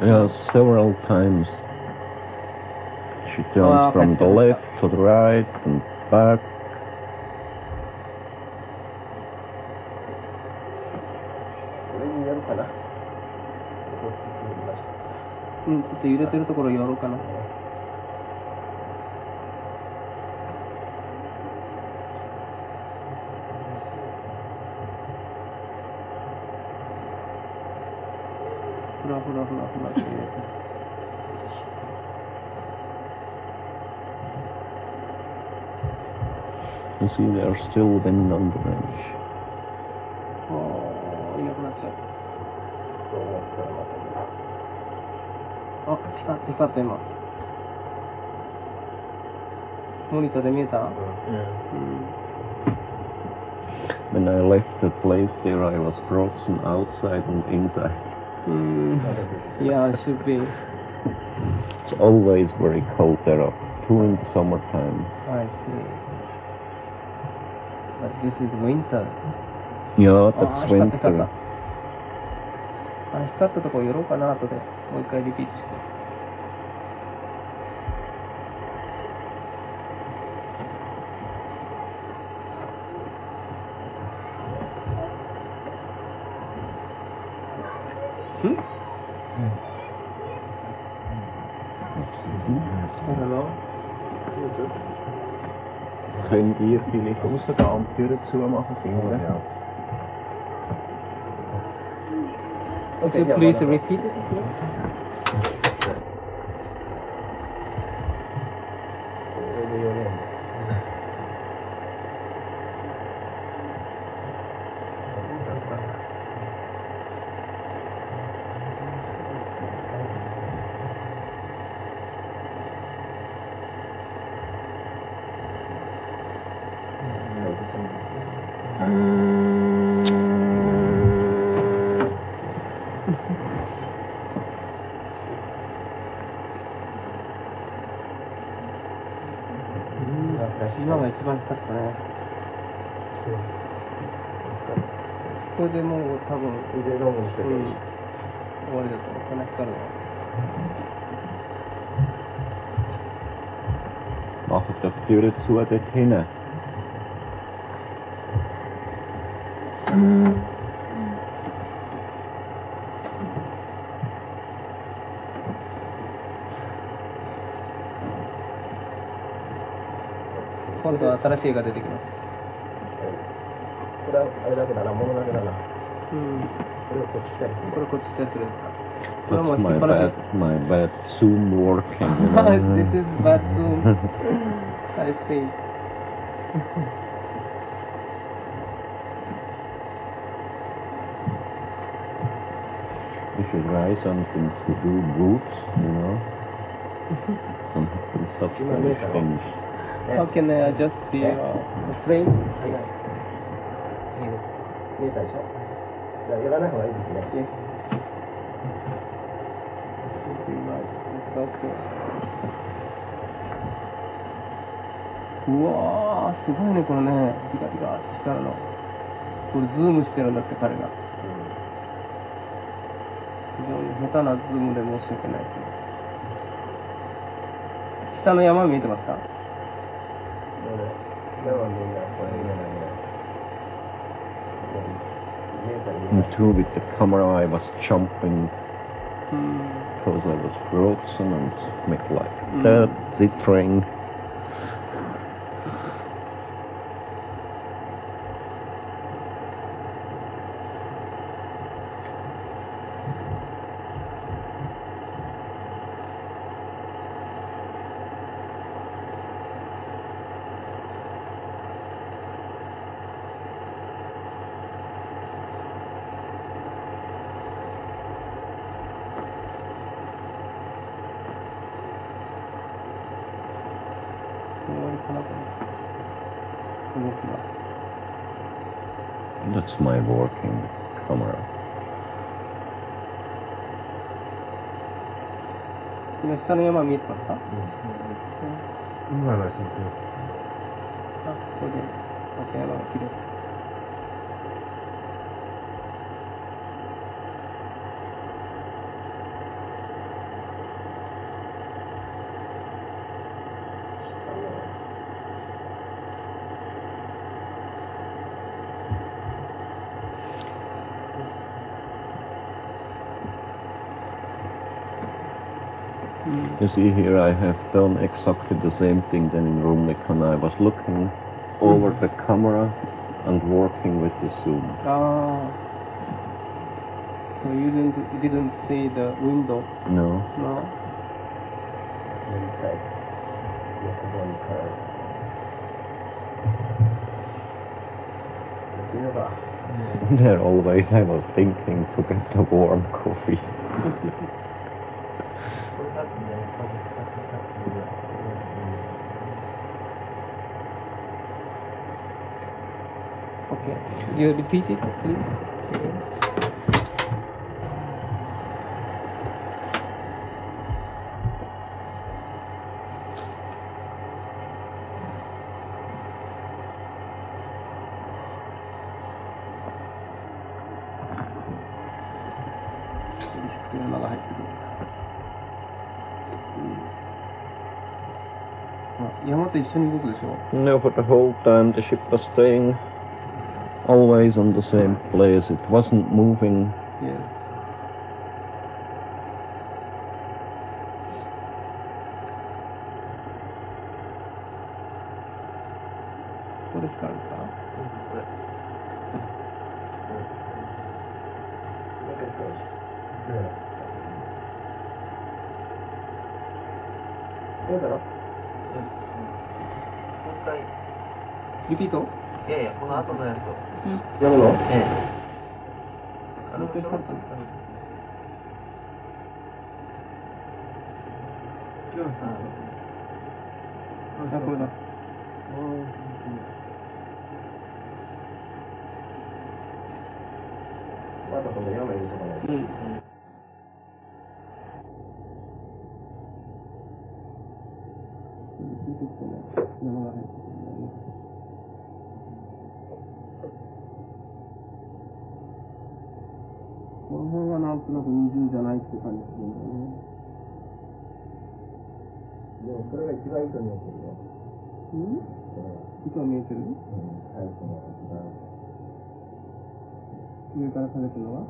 Yeah, several times. She turns Ah, from the that's good. left to the right and back. これにやるかな。うん、ちょっと揺れてるところやろうかな。 You see, there's still wind on the bench. ああ、いなくなっちゃう。そう思ったらまたあ、光った、光った今。モニターで見えたうん。 When I left the place there, I was frozen outside and inside. うん。いや、should be. It's always very cold there, up to in the summertime. I see. This is winter. Yeah, あ that's ー光っ.た。あ、光ったとこ寄ろうかな、後で。もう一回リピートして。Könnt ihr vielleicht rausgehen und die Tür zumachen, finden? Okay, please repeat it. 一番ね、ん、れでもう多分腕ロもしてる、終わりだと思う。金光る Auch auf die Türe zu der Tänne. 新しい絵が出てきます。これはあれだけだな、物だけだな。うん。これをこっち来たりする。これこっち手するやつだ。これ That's もう引 my っ張ら bad, せ my bad Zoom working. you. This is bad zoom. I see. We should try something to do boots, you know. To such You things. How can I adjust the, uh, the frame? はいはい。見えたでしょ？じゃあやらない方がいいですね。Yes. This is right. It's okay. うわー、すごいね、これね。ピカピカって光るの。これズームしてるんだって、彼が。非常に下手なズームで申し訳ないけど。下の山見えてますか？Into through with the camera I was jumping hmm. because I was frozen and make like hmm. that, zittering. 下の山見えてますか？今のは真空あ、これで、また山が綺麗。You see here I have done exactly the same thing than in Rumlikon. I was looking over mm. the camera and working with the zoom. Ah, So you didn't, you didn't see the window? No. No. There always I was thinking to get the warm coffee. You repeat it, please. You know what they send you this one? No, but the whole time the ship was staying always in the same place. It wasn't moving. Yes. What is a phone call. Look at this. Yeah. Hello. Looks like. Yukiko? いやいや、この後のやつを。やるの？ええ。軽くあ、これだ。まだこの山とか。うん。となく20じゃないって感じするんだよね。でもそれが一番いいと思うけどね。うん？それは糸は見えてる？うん、最初の一番。上から下げてるのは？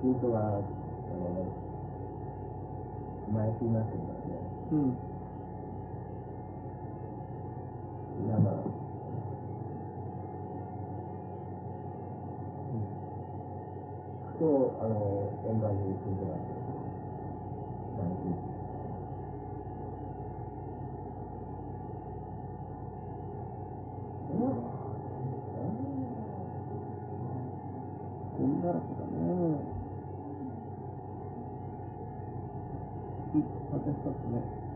ヒントは、あの、前になってるからね。うん。あの、沿岸に住んでます。ゴミらだね。私たちね。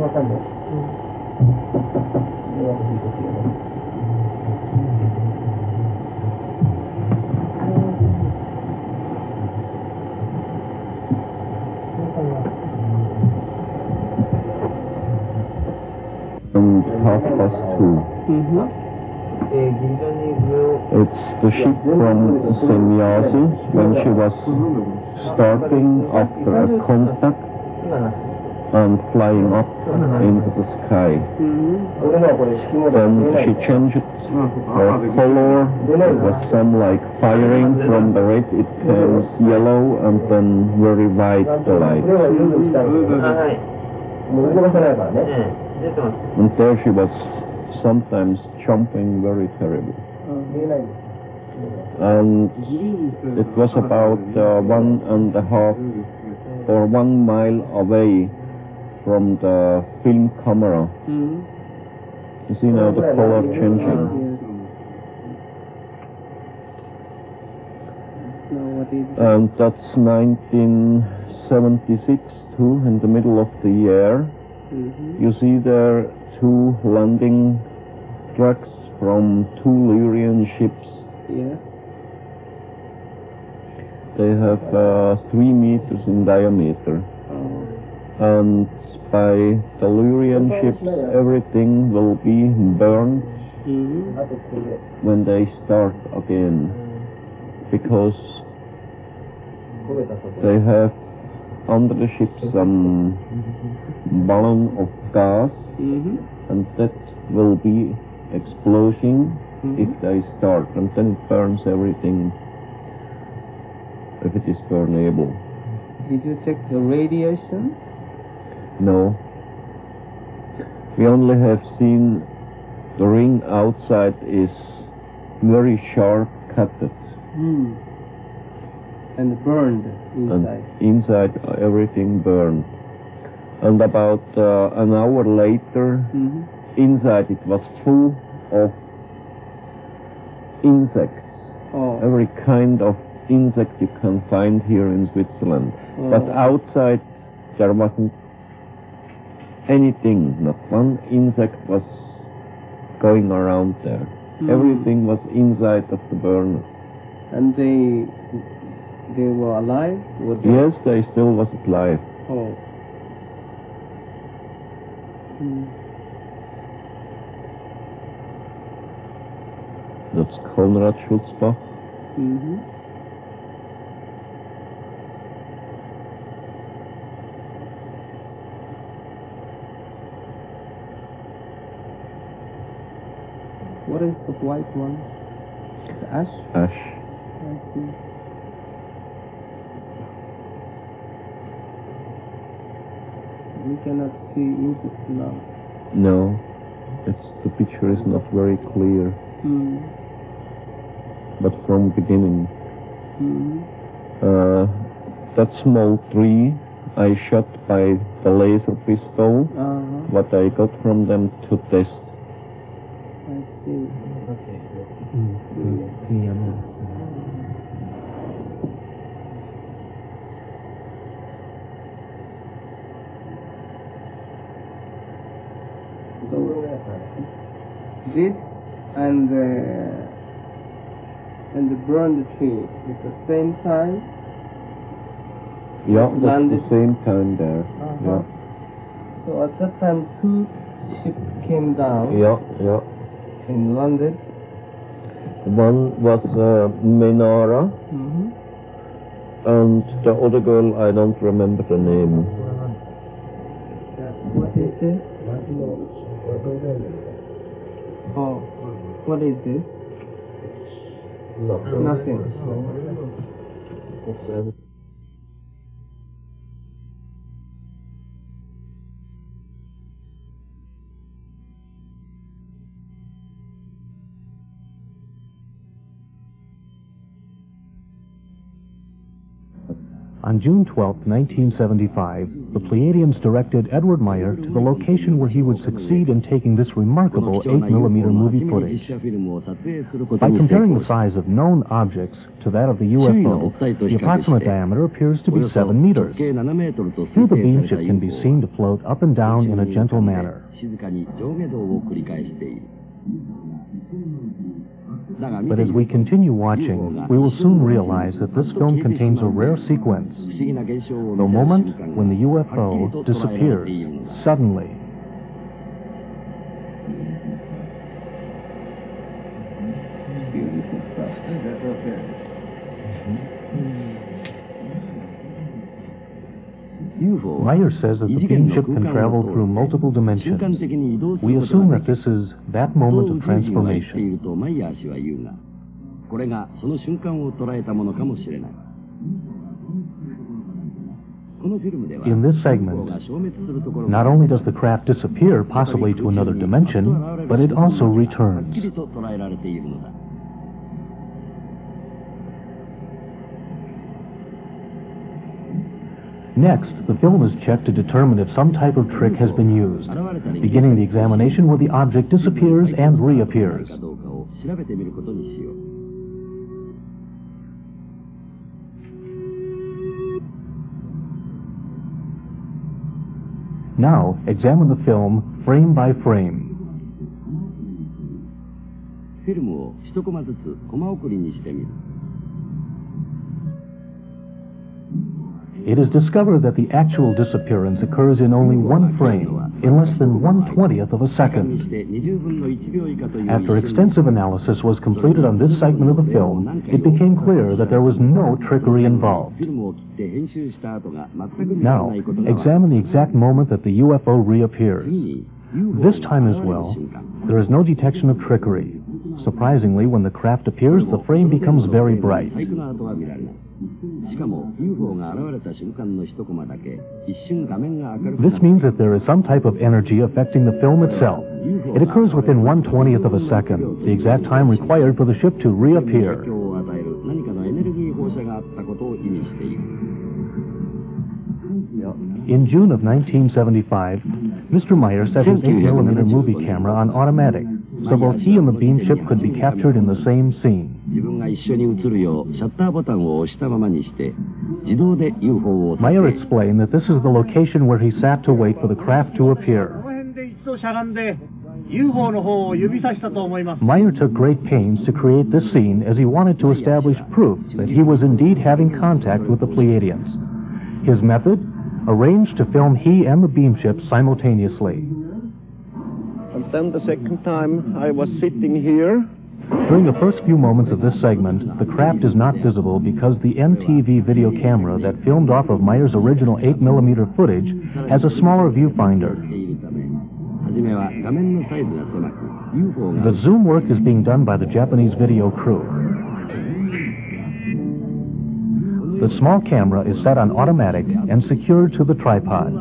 わかんない。うん half past two. Mm-hmm. It's the ship from Semjase when she was starting after a contact and flying up into the sky. Then she changed her color. It was some like firing from the red, it turns yellow and then very white the light. And there she was sometimes jumping very terribly. And it was about uh, one and a half or one mile away from the film camera. Mm-hmm. You see now the color changing. Yes. Now what is And that's 1976 too, in the middle of the year. mm-hmm. You see there two landing tracks from two Lyrian ships. Yes. They have uh, three meters in diameter. And by the Lyrian ships, everything will be burned Mm-hmm. when they start again. Because they have under the ship some balloon of gas Mm-hmm. and that will be exploding if they start and then it burns everything if it is burnable. Did you check the radiation? No. We only have seen the ring outside is very sharp cutted Hmm. And burned and inside. inside uh, everything burned. And about uh, an hour later, Mm-hmm. inside it was full of insects. Oh. Every kind of insect you can find here in Switzerland. But Oh. outside there wasn't anything, not one insect was going around there. Hmm. Everything was inside of the burner. And they they were alive? Were they? Yes, they still was alive. Oh. Hmm. That's Konrad Schutzbach. Mm-hmm. What is the white one? The ash? Ash. I see. We cannot see insects now. No, it's the picture is not very clear. Hmm. But from beginning, Hmm. uh, that small tree I shot by the laser pistol. Uh-huh. What I got from them to test. I see. So this and the and the burned tree at the same time. Yeah, that's the same time there. Uh-huh. So at that time, two ships came down Yeah, yeah, yeah. In London. One was uh, Menara, Mm-hmm. and the other girl I don't remember the name. What is this? Oh, what is this? Nothing. On June 12, 1975, the Pleiadians directed Edward Meier to the location where he would succeed in taking this remarkable 8mm movie footage. By comparing the size of known objects to that of the UFO, the approximate diameter appears to be 7 meters. Through the beam ship can be seen to float up and down in a gentle manner. But as we continue watching, we will soon realize that this film contains a rare sequence, the moment when the UFO disappears suddenly. Beautiful. Mm-hmm. Mm-hmm. Meier says that the beamship can travel through multiple dimensions. We assume that this is that moment of transformation. In this segment, not only does the craft disappear possibly to another dimension, but it also returns. Next, the film is checked to determine if some type of trick has been used, beginning the examination where the object disappears and reappears. かどうかを調べてみることにしよう Now, examine the film frame by frame. フィルムを一コマずつコマ送りにしてみる it is discovered that the actual disappearance occurs in only one frame, in less than one twentieth of a second. After extensive analysis was completed on this segment of the film, it became clear that there was no trickery involved. Now, examine the exact moment that the UFO reappears. This time as well, there is no detection of trickery. Surprisingly, when the craft appears, the frame becomes very bright. しかも UFO が現れた瞬間の一コマだけ一瞬画面が明るく This means that there is some type of energy affecting the film itself. It occurs within one twentieth of a second, the exact time required for the ship to reappear. In June of 1975, Mr. Meier set his 8mm movie camera on automatic, so both he and the beam ship could be captured in the same scene. 自分が一緒に映るようシャッターボタンを押したままにして自動で UFO を撮影。Meier explained that this is the location where he sat to wait for the craft to appear. この辺で一度しゃがんで UFO の方を指さしたと思います。Meier took great pains to create this scene as he wanted to establish proof that he was indeed having contact with the Pleiadians. His method? Arranged to film he and the beam ship simultaneously. And then the second time I was sitting here during the first few moments of this segment, the craft is not visible because the NTV video camera that filmed off of Meier's original 8mm footage has a smaller viewfinder. The zoom work is being done by the Japanese video crew. The small camera is set on automatic and secured to the tripod.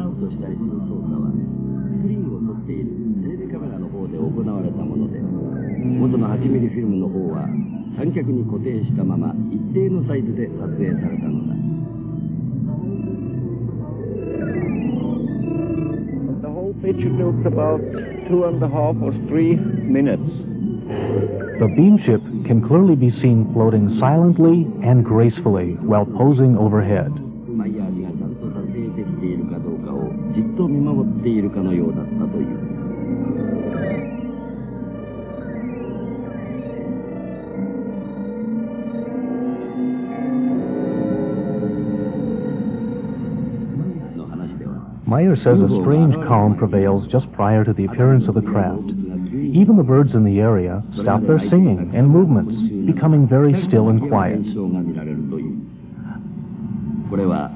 元の 8mm フィルムの方は三脚に固定したまま一定のサイズで撮影されたのだ The whole picture looks about two and a half or three minutes. The beam ship can clearly be seen floating silently and gracefully while posing overhead. マイヤー氏がちゃんと撮影できているかどうかをじっと見守っているかのようだった Meier says a strange calm prevails just prior to the appearance of the craft. Even the birds in the area stop their singing and movements, becoming very still and quiet.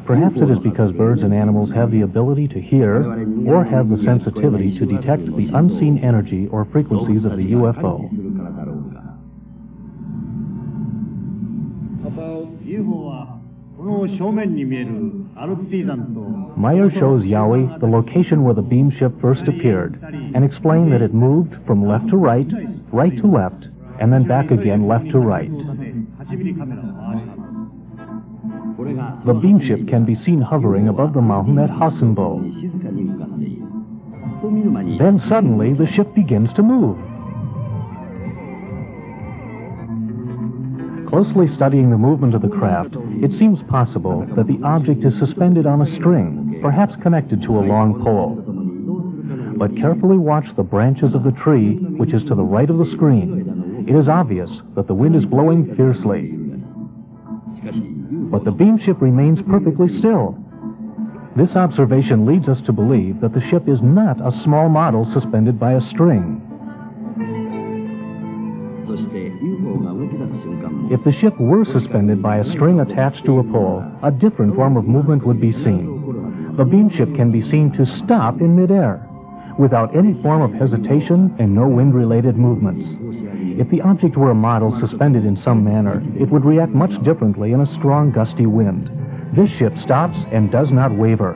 Perhaps it is because birds and animals have the ability to hear or have the sensitivity to detect the unseen energy or frequencies of the UFO. About UFO Meier shows Yahweh the location where the beam ship first appeared and explained that it moved from left to right, right to left, and then back again left to right. The beam ship can be seen hovering above the mountain at Hassenbo. Then suddenly the ship begins to move. Closely studying the movement of the craft, it seems possible that the object is suspended on a string, perhaps connected to a long pole. But carefully watch the branches of the tree, which is to the right of the screen. It is obvious that the wind is blowing fiercely. But the beam ship remains perfectly still. This observation leads us to believe that the ship is not a small model suspended by a string. If the ship were suspended by a string attached to a pole, a different form of movement would be seen. The beam ship can be seen to stop in midair, without any form of hesitation and no wind-related movements. If the object were a model suspended in some manner, it would react much differently in a strong gusty wind. This ship stops and does not waver.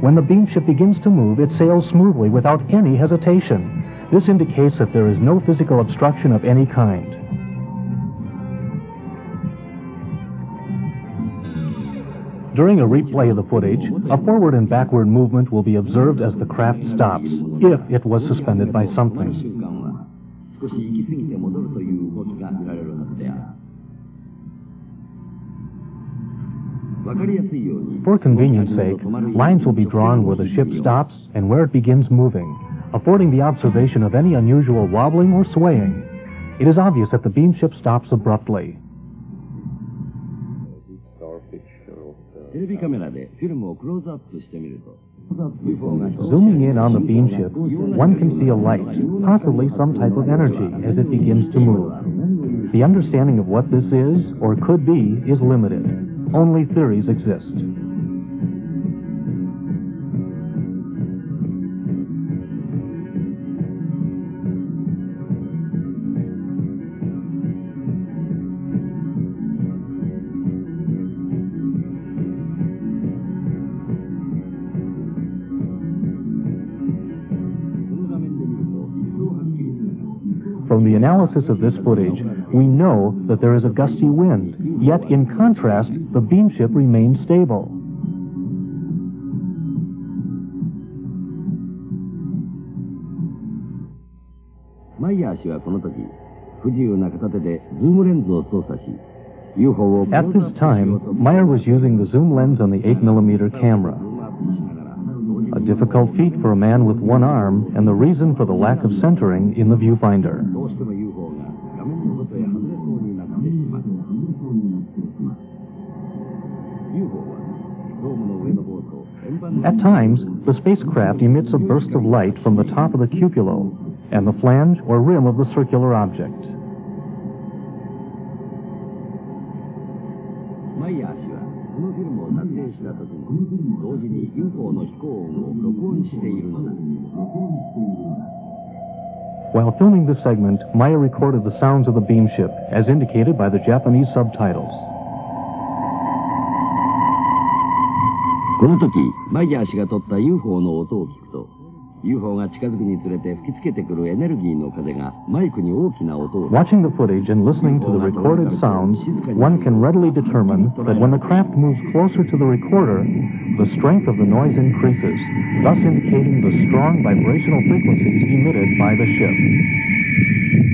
When the beam ship begins to move, it sails smoothly without any hesitation. This indicates that there is no physical obstruction of any kind. During a replay of the footage, a forward and backward movement will be observed as the craft stops, if it was suspended by something. For convenience sake, lines will be drawn where the ship stops and where it begins moving, affording the observation of any unusual wobbling or swaying. It is obvious that the beam ship stops abruptly. テレビカメラでフィルムをクローズアップしてみると UFO が Zooming in on the beam ship, one can see a light, possibly some type of energy, as it begins to move. The understanding of what this is, or could be, is limited. Only theories exist. From the analysis of this footage, we know that there is a gusty wind, yet in contrast, the beam ship remains stable. At this time, Meier was using the zoom lens on the 8mm camera a difficult feat for a man with one arm and the reason for the lack of centering in the viewfinder. At times, the spacecraft emits a burst of light from the top of the cupola and the flange or rim of the circular object. を撮影した時に同時に UFO の飛行音を録音しているのだ While filming this segment, Meyer recorded the sounds of the beam ship, as indicated by the Japanese subtitles. この時マイヤー氏が撮った UFO の音を聞くと UFO が近づくにつれて吹きつけてくるエネルギーの風がマイクに大きな音を Watching the footage and listening to the recorded sounds, one can readily determine that when the craft moves closer to the recorder, the strength of the noise increases, thus indicating the strong vibrational frequencies emitted by the ship.1976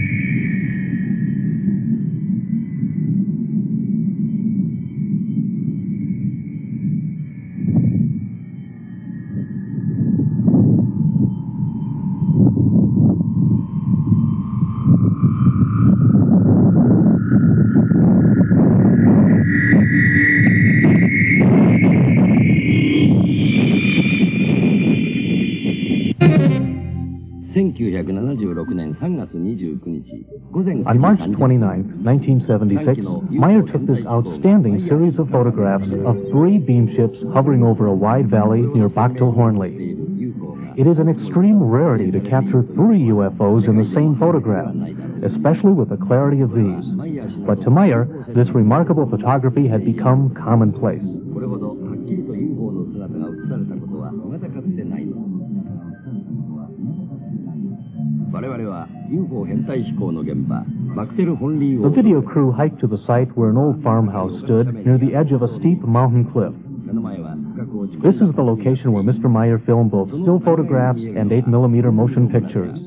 On March 29, 1976, Meier took this outstanding series of photographs of three beam ships hovering over a wide valley near Bachtelhörnli. It is an extreme rarity to capture three UFOs in the same photograph, especially with the clarity of these. But to Meier, this remarkable photography had become commonplace. The video crew hiked to the site where an old farmhouse stood near the edge of a steep mountain cliff. This is the location where Mr. Meier filmed both still photographs and 8mm motion pictures.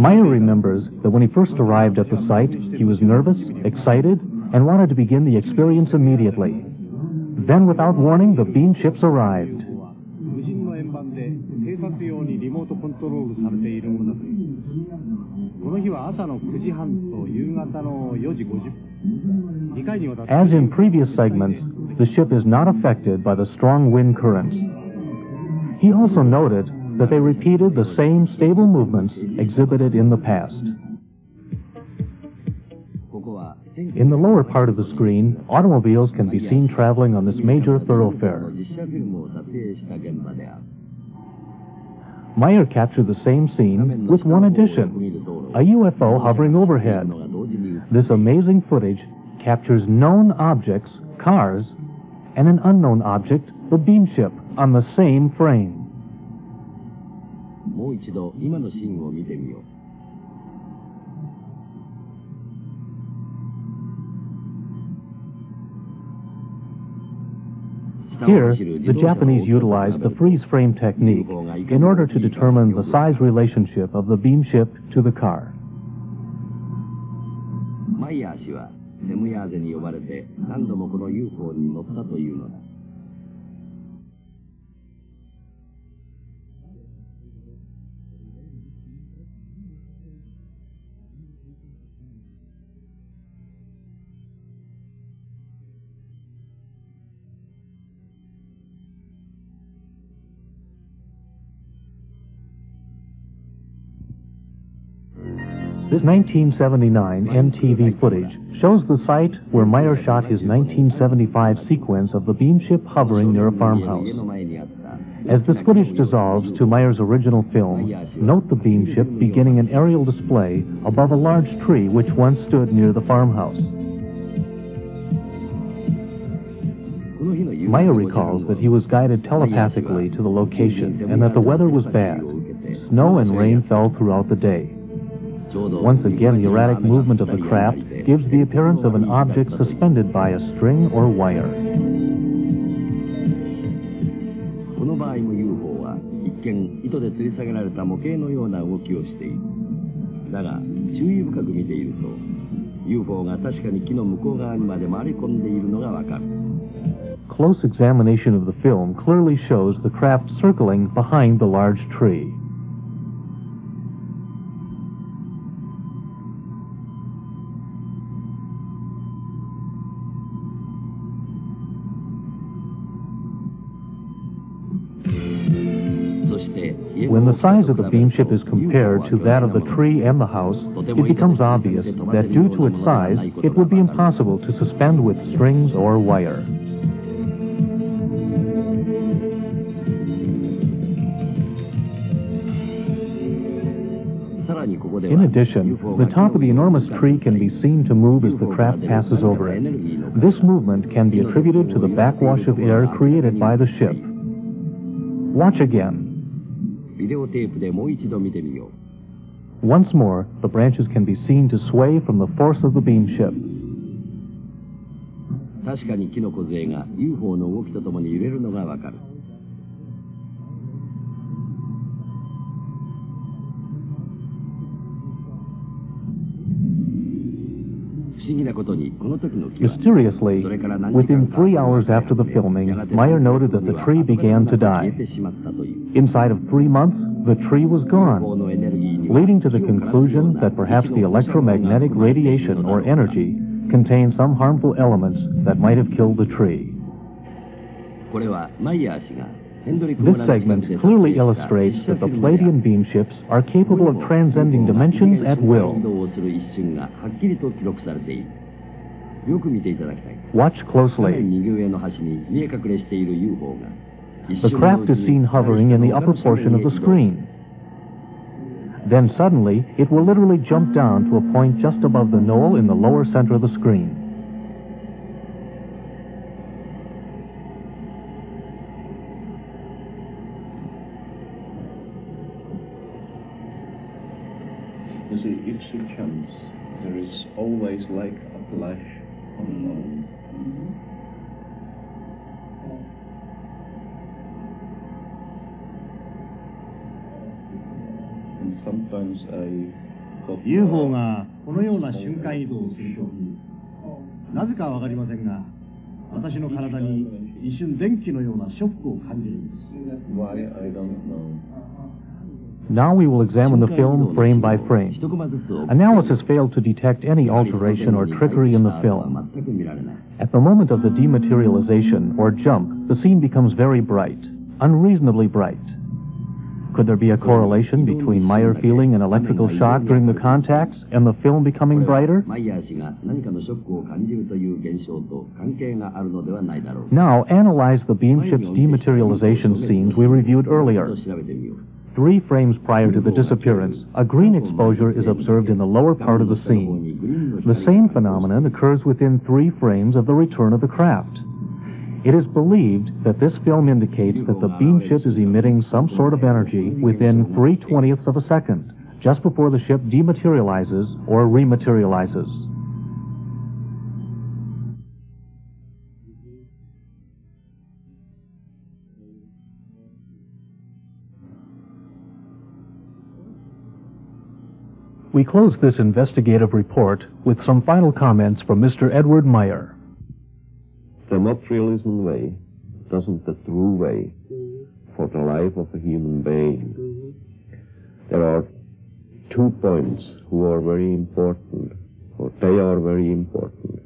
Meier remembers that when he first arrived at the site, he was nervous, excited, and wanted to begin the experience immediately. Then, without warning, the beam ships arrived. 無人の円盤で偵察用にリモートコントロールされているものだというんですこの日は朝の9時半と夕方の4時50分2回にわたって As in previous segments, the ship is not affected by the strong wind currents. He also noted that they repeated the same stable movements exhibited in the past. In the lower part of the screen, automobiles can be seen traveling on this major thoroughfare. Meier captured the same scene with one addition, a UFO hovering overhead. This amazing footage captures known objects, cars, and an unknown object, the beam ship, on the same frame. もう一度今のシーンを見てみよう。Here, the Japanese utilized the freeze frame technique in order to determine the size relationship of the beam ship to the car. マイヤー氏はセムヤーゼに呼ばれて何度もこの UFO に乗ったというのだ This 1979 NTV footage shows the site where Meier shot his 1975 sequence of the beam ship hovering near a farmhouse. As this footage dissolves to Meier's original film, note the beam ship beginning an aerial display above a large tree which once stood near the farmhouse. Meier recalls that he was guided telepathically to the location and that the weather was bad. Snow and rain fell throughout the day. Once again, the erratic movement of the craft gives the appearance of an object suspended by a string or wire. Close examination of the film clearly shows the craft circling behind the large tree. Size of the beam ship is compared to that of the tree and the house, it becomes obvious that due to its size, it would be impossible to suspend with strings or wire. In addition, the top of the enormous tree can be seen to move as the craft passes over it. This movement can be attributed to the backwash of air created by the ship. Watch again. ビデオテープでもう一度見てみよう Once more, the branches can be seen to sway from the force of the beam ship. 確かにキノコ勢が UFO の動きとともに揺れるのがわかる Mysteriously, within three hours after the filming, Meier noted that the tree began to die. Inside of three months, the tree was gone, leading to the conclusion that perhaps the electromagnetic radiation or energy contained some harmful elements that might have killed the tree. This segment clearly illustrates that the Pleiadian beam ships are capable of transcending dimensions at will. Watch closely. The craft is seen hovering in the upper portion of the screen. Then suddenly, it will literally jump down to a point just above the knoll in the lower center of the screen. Always like a. And sometimes I got UFO がこのような瞬間移動をするときなぜかわかりませんが私の体に一瞬電気のようなショックを感じるんです Now we will examine the film frame by frame. Analysis failed to detect any alteration or trickery in the film. At the moment of the dematerialization or jump, the scene becomes very bright, unreasonably bright. Could there be a correlation between Meier feeling an electrical shock during the contacts and the film becoming brighter? Now analyze the beam ship's dematerialization scenes we reviewed earlier three frames prior to the disappearance, a green exposure is observed in the lower part of the scene. The same phenomenon occurs within three frames of the return of the craft. It is believed that this film indicates that the beam ship is emitting some sort of energy within 3 20ths of a second, just before the ship dematerializes or rematerializes. We close this investigative report with some final comments from Mr. Edward Meier. The materialism way doesn't the true way for the life of a human being. There are two points who are very important, or they are very important.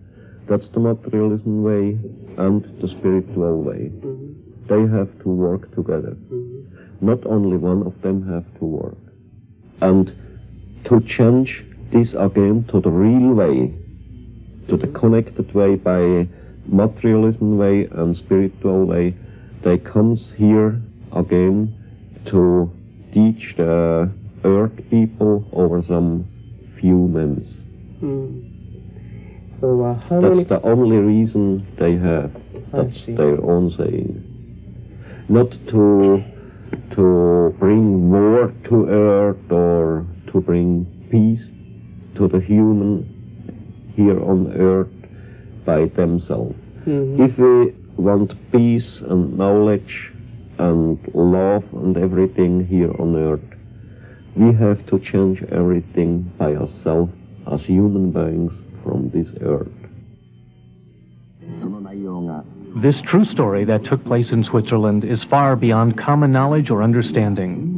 That's the materialism way and the spiritual way. They have to work together. Not only one of them have to work. And to change this again to the real way, to the connected way by materialism way and spiritual way, they comes here again to teach the earth people over some few months. So uh, how That's the only reason they have. That's their own saying. Not to to bring war to earth or to bring peace to the human here on earth by themselves. Mm -hmm. If we want peace and knowledge and love and everything here on earth, we have to change everything by ourselves as human beings from this earth. This true story that took place in Switzerland is far beyond common knowledge or understanding.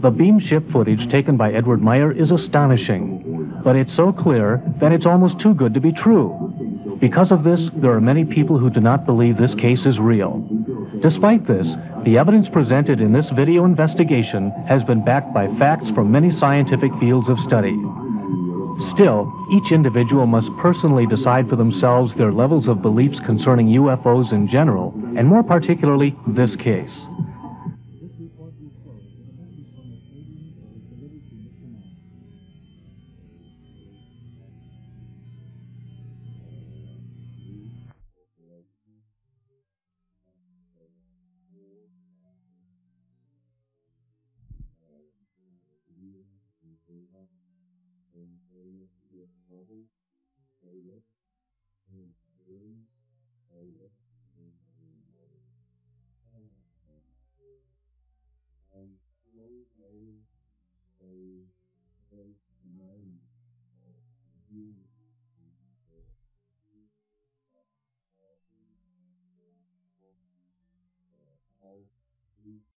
The beam ship footage taken by Edward Meier is astonishing, but it's so clear that it's almost too good to be true. Because of this, there are many people who do not believe this case is real. Despite this, the evidence presented in this video investigation has been backed by facts from many scientific fields of study. Still, each individual must personally decide for themselves their levels of beliefs concerning UFOs in general, and more particularly this case. a very benign view of how we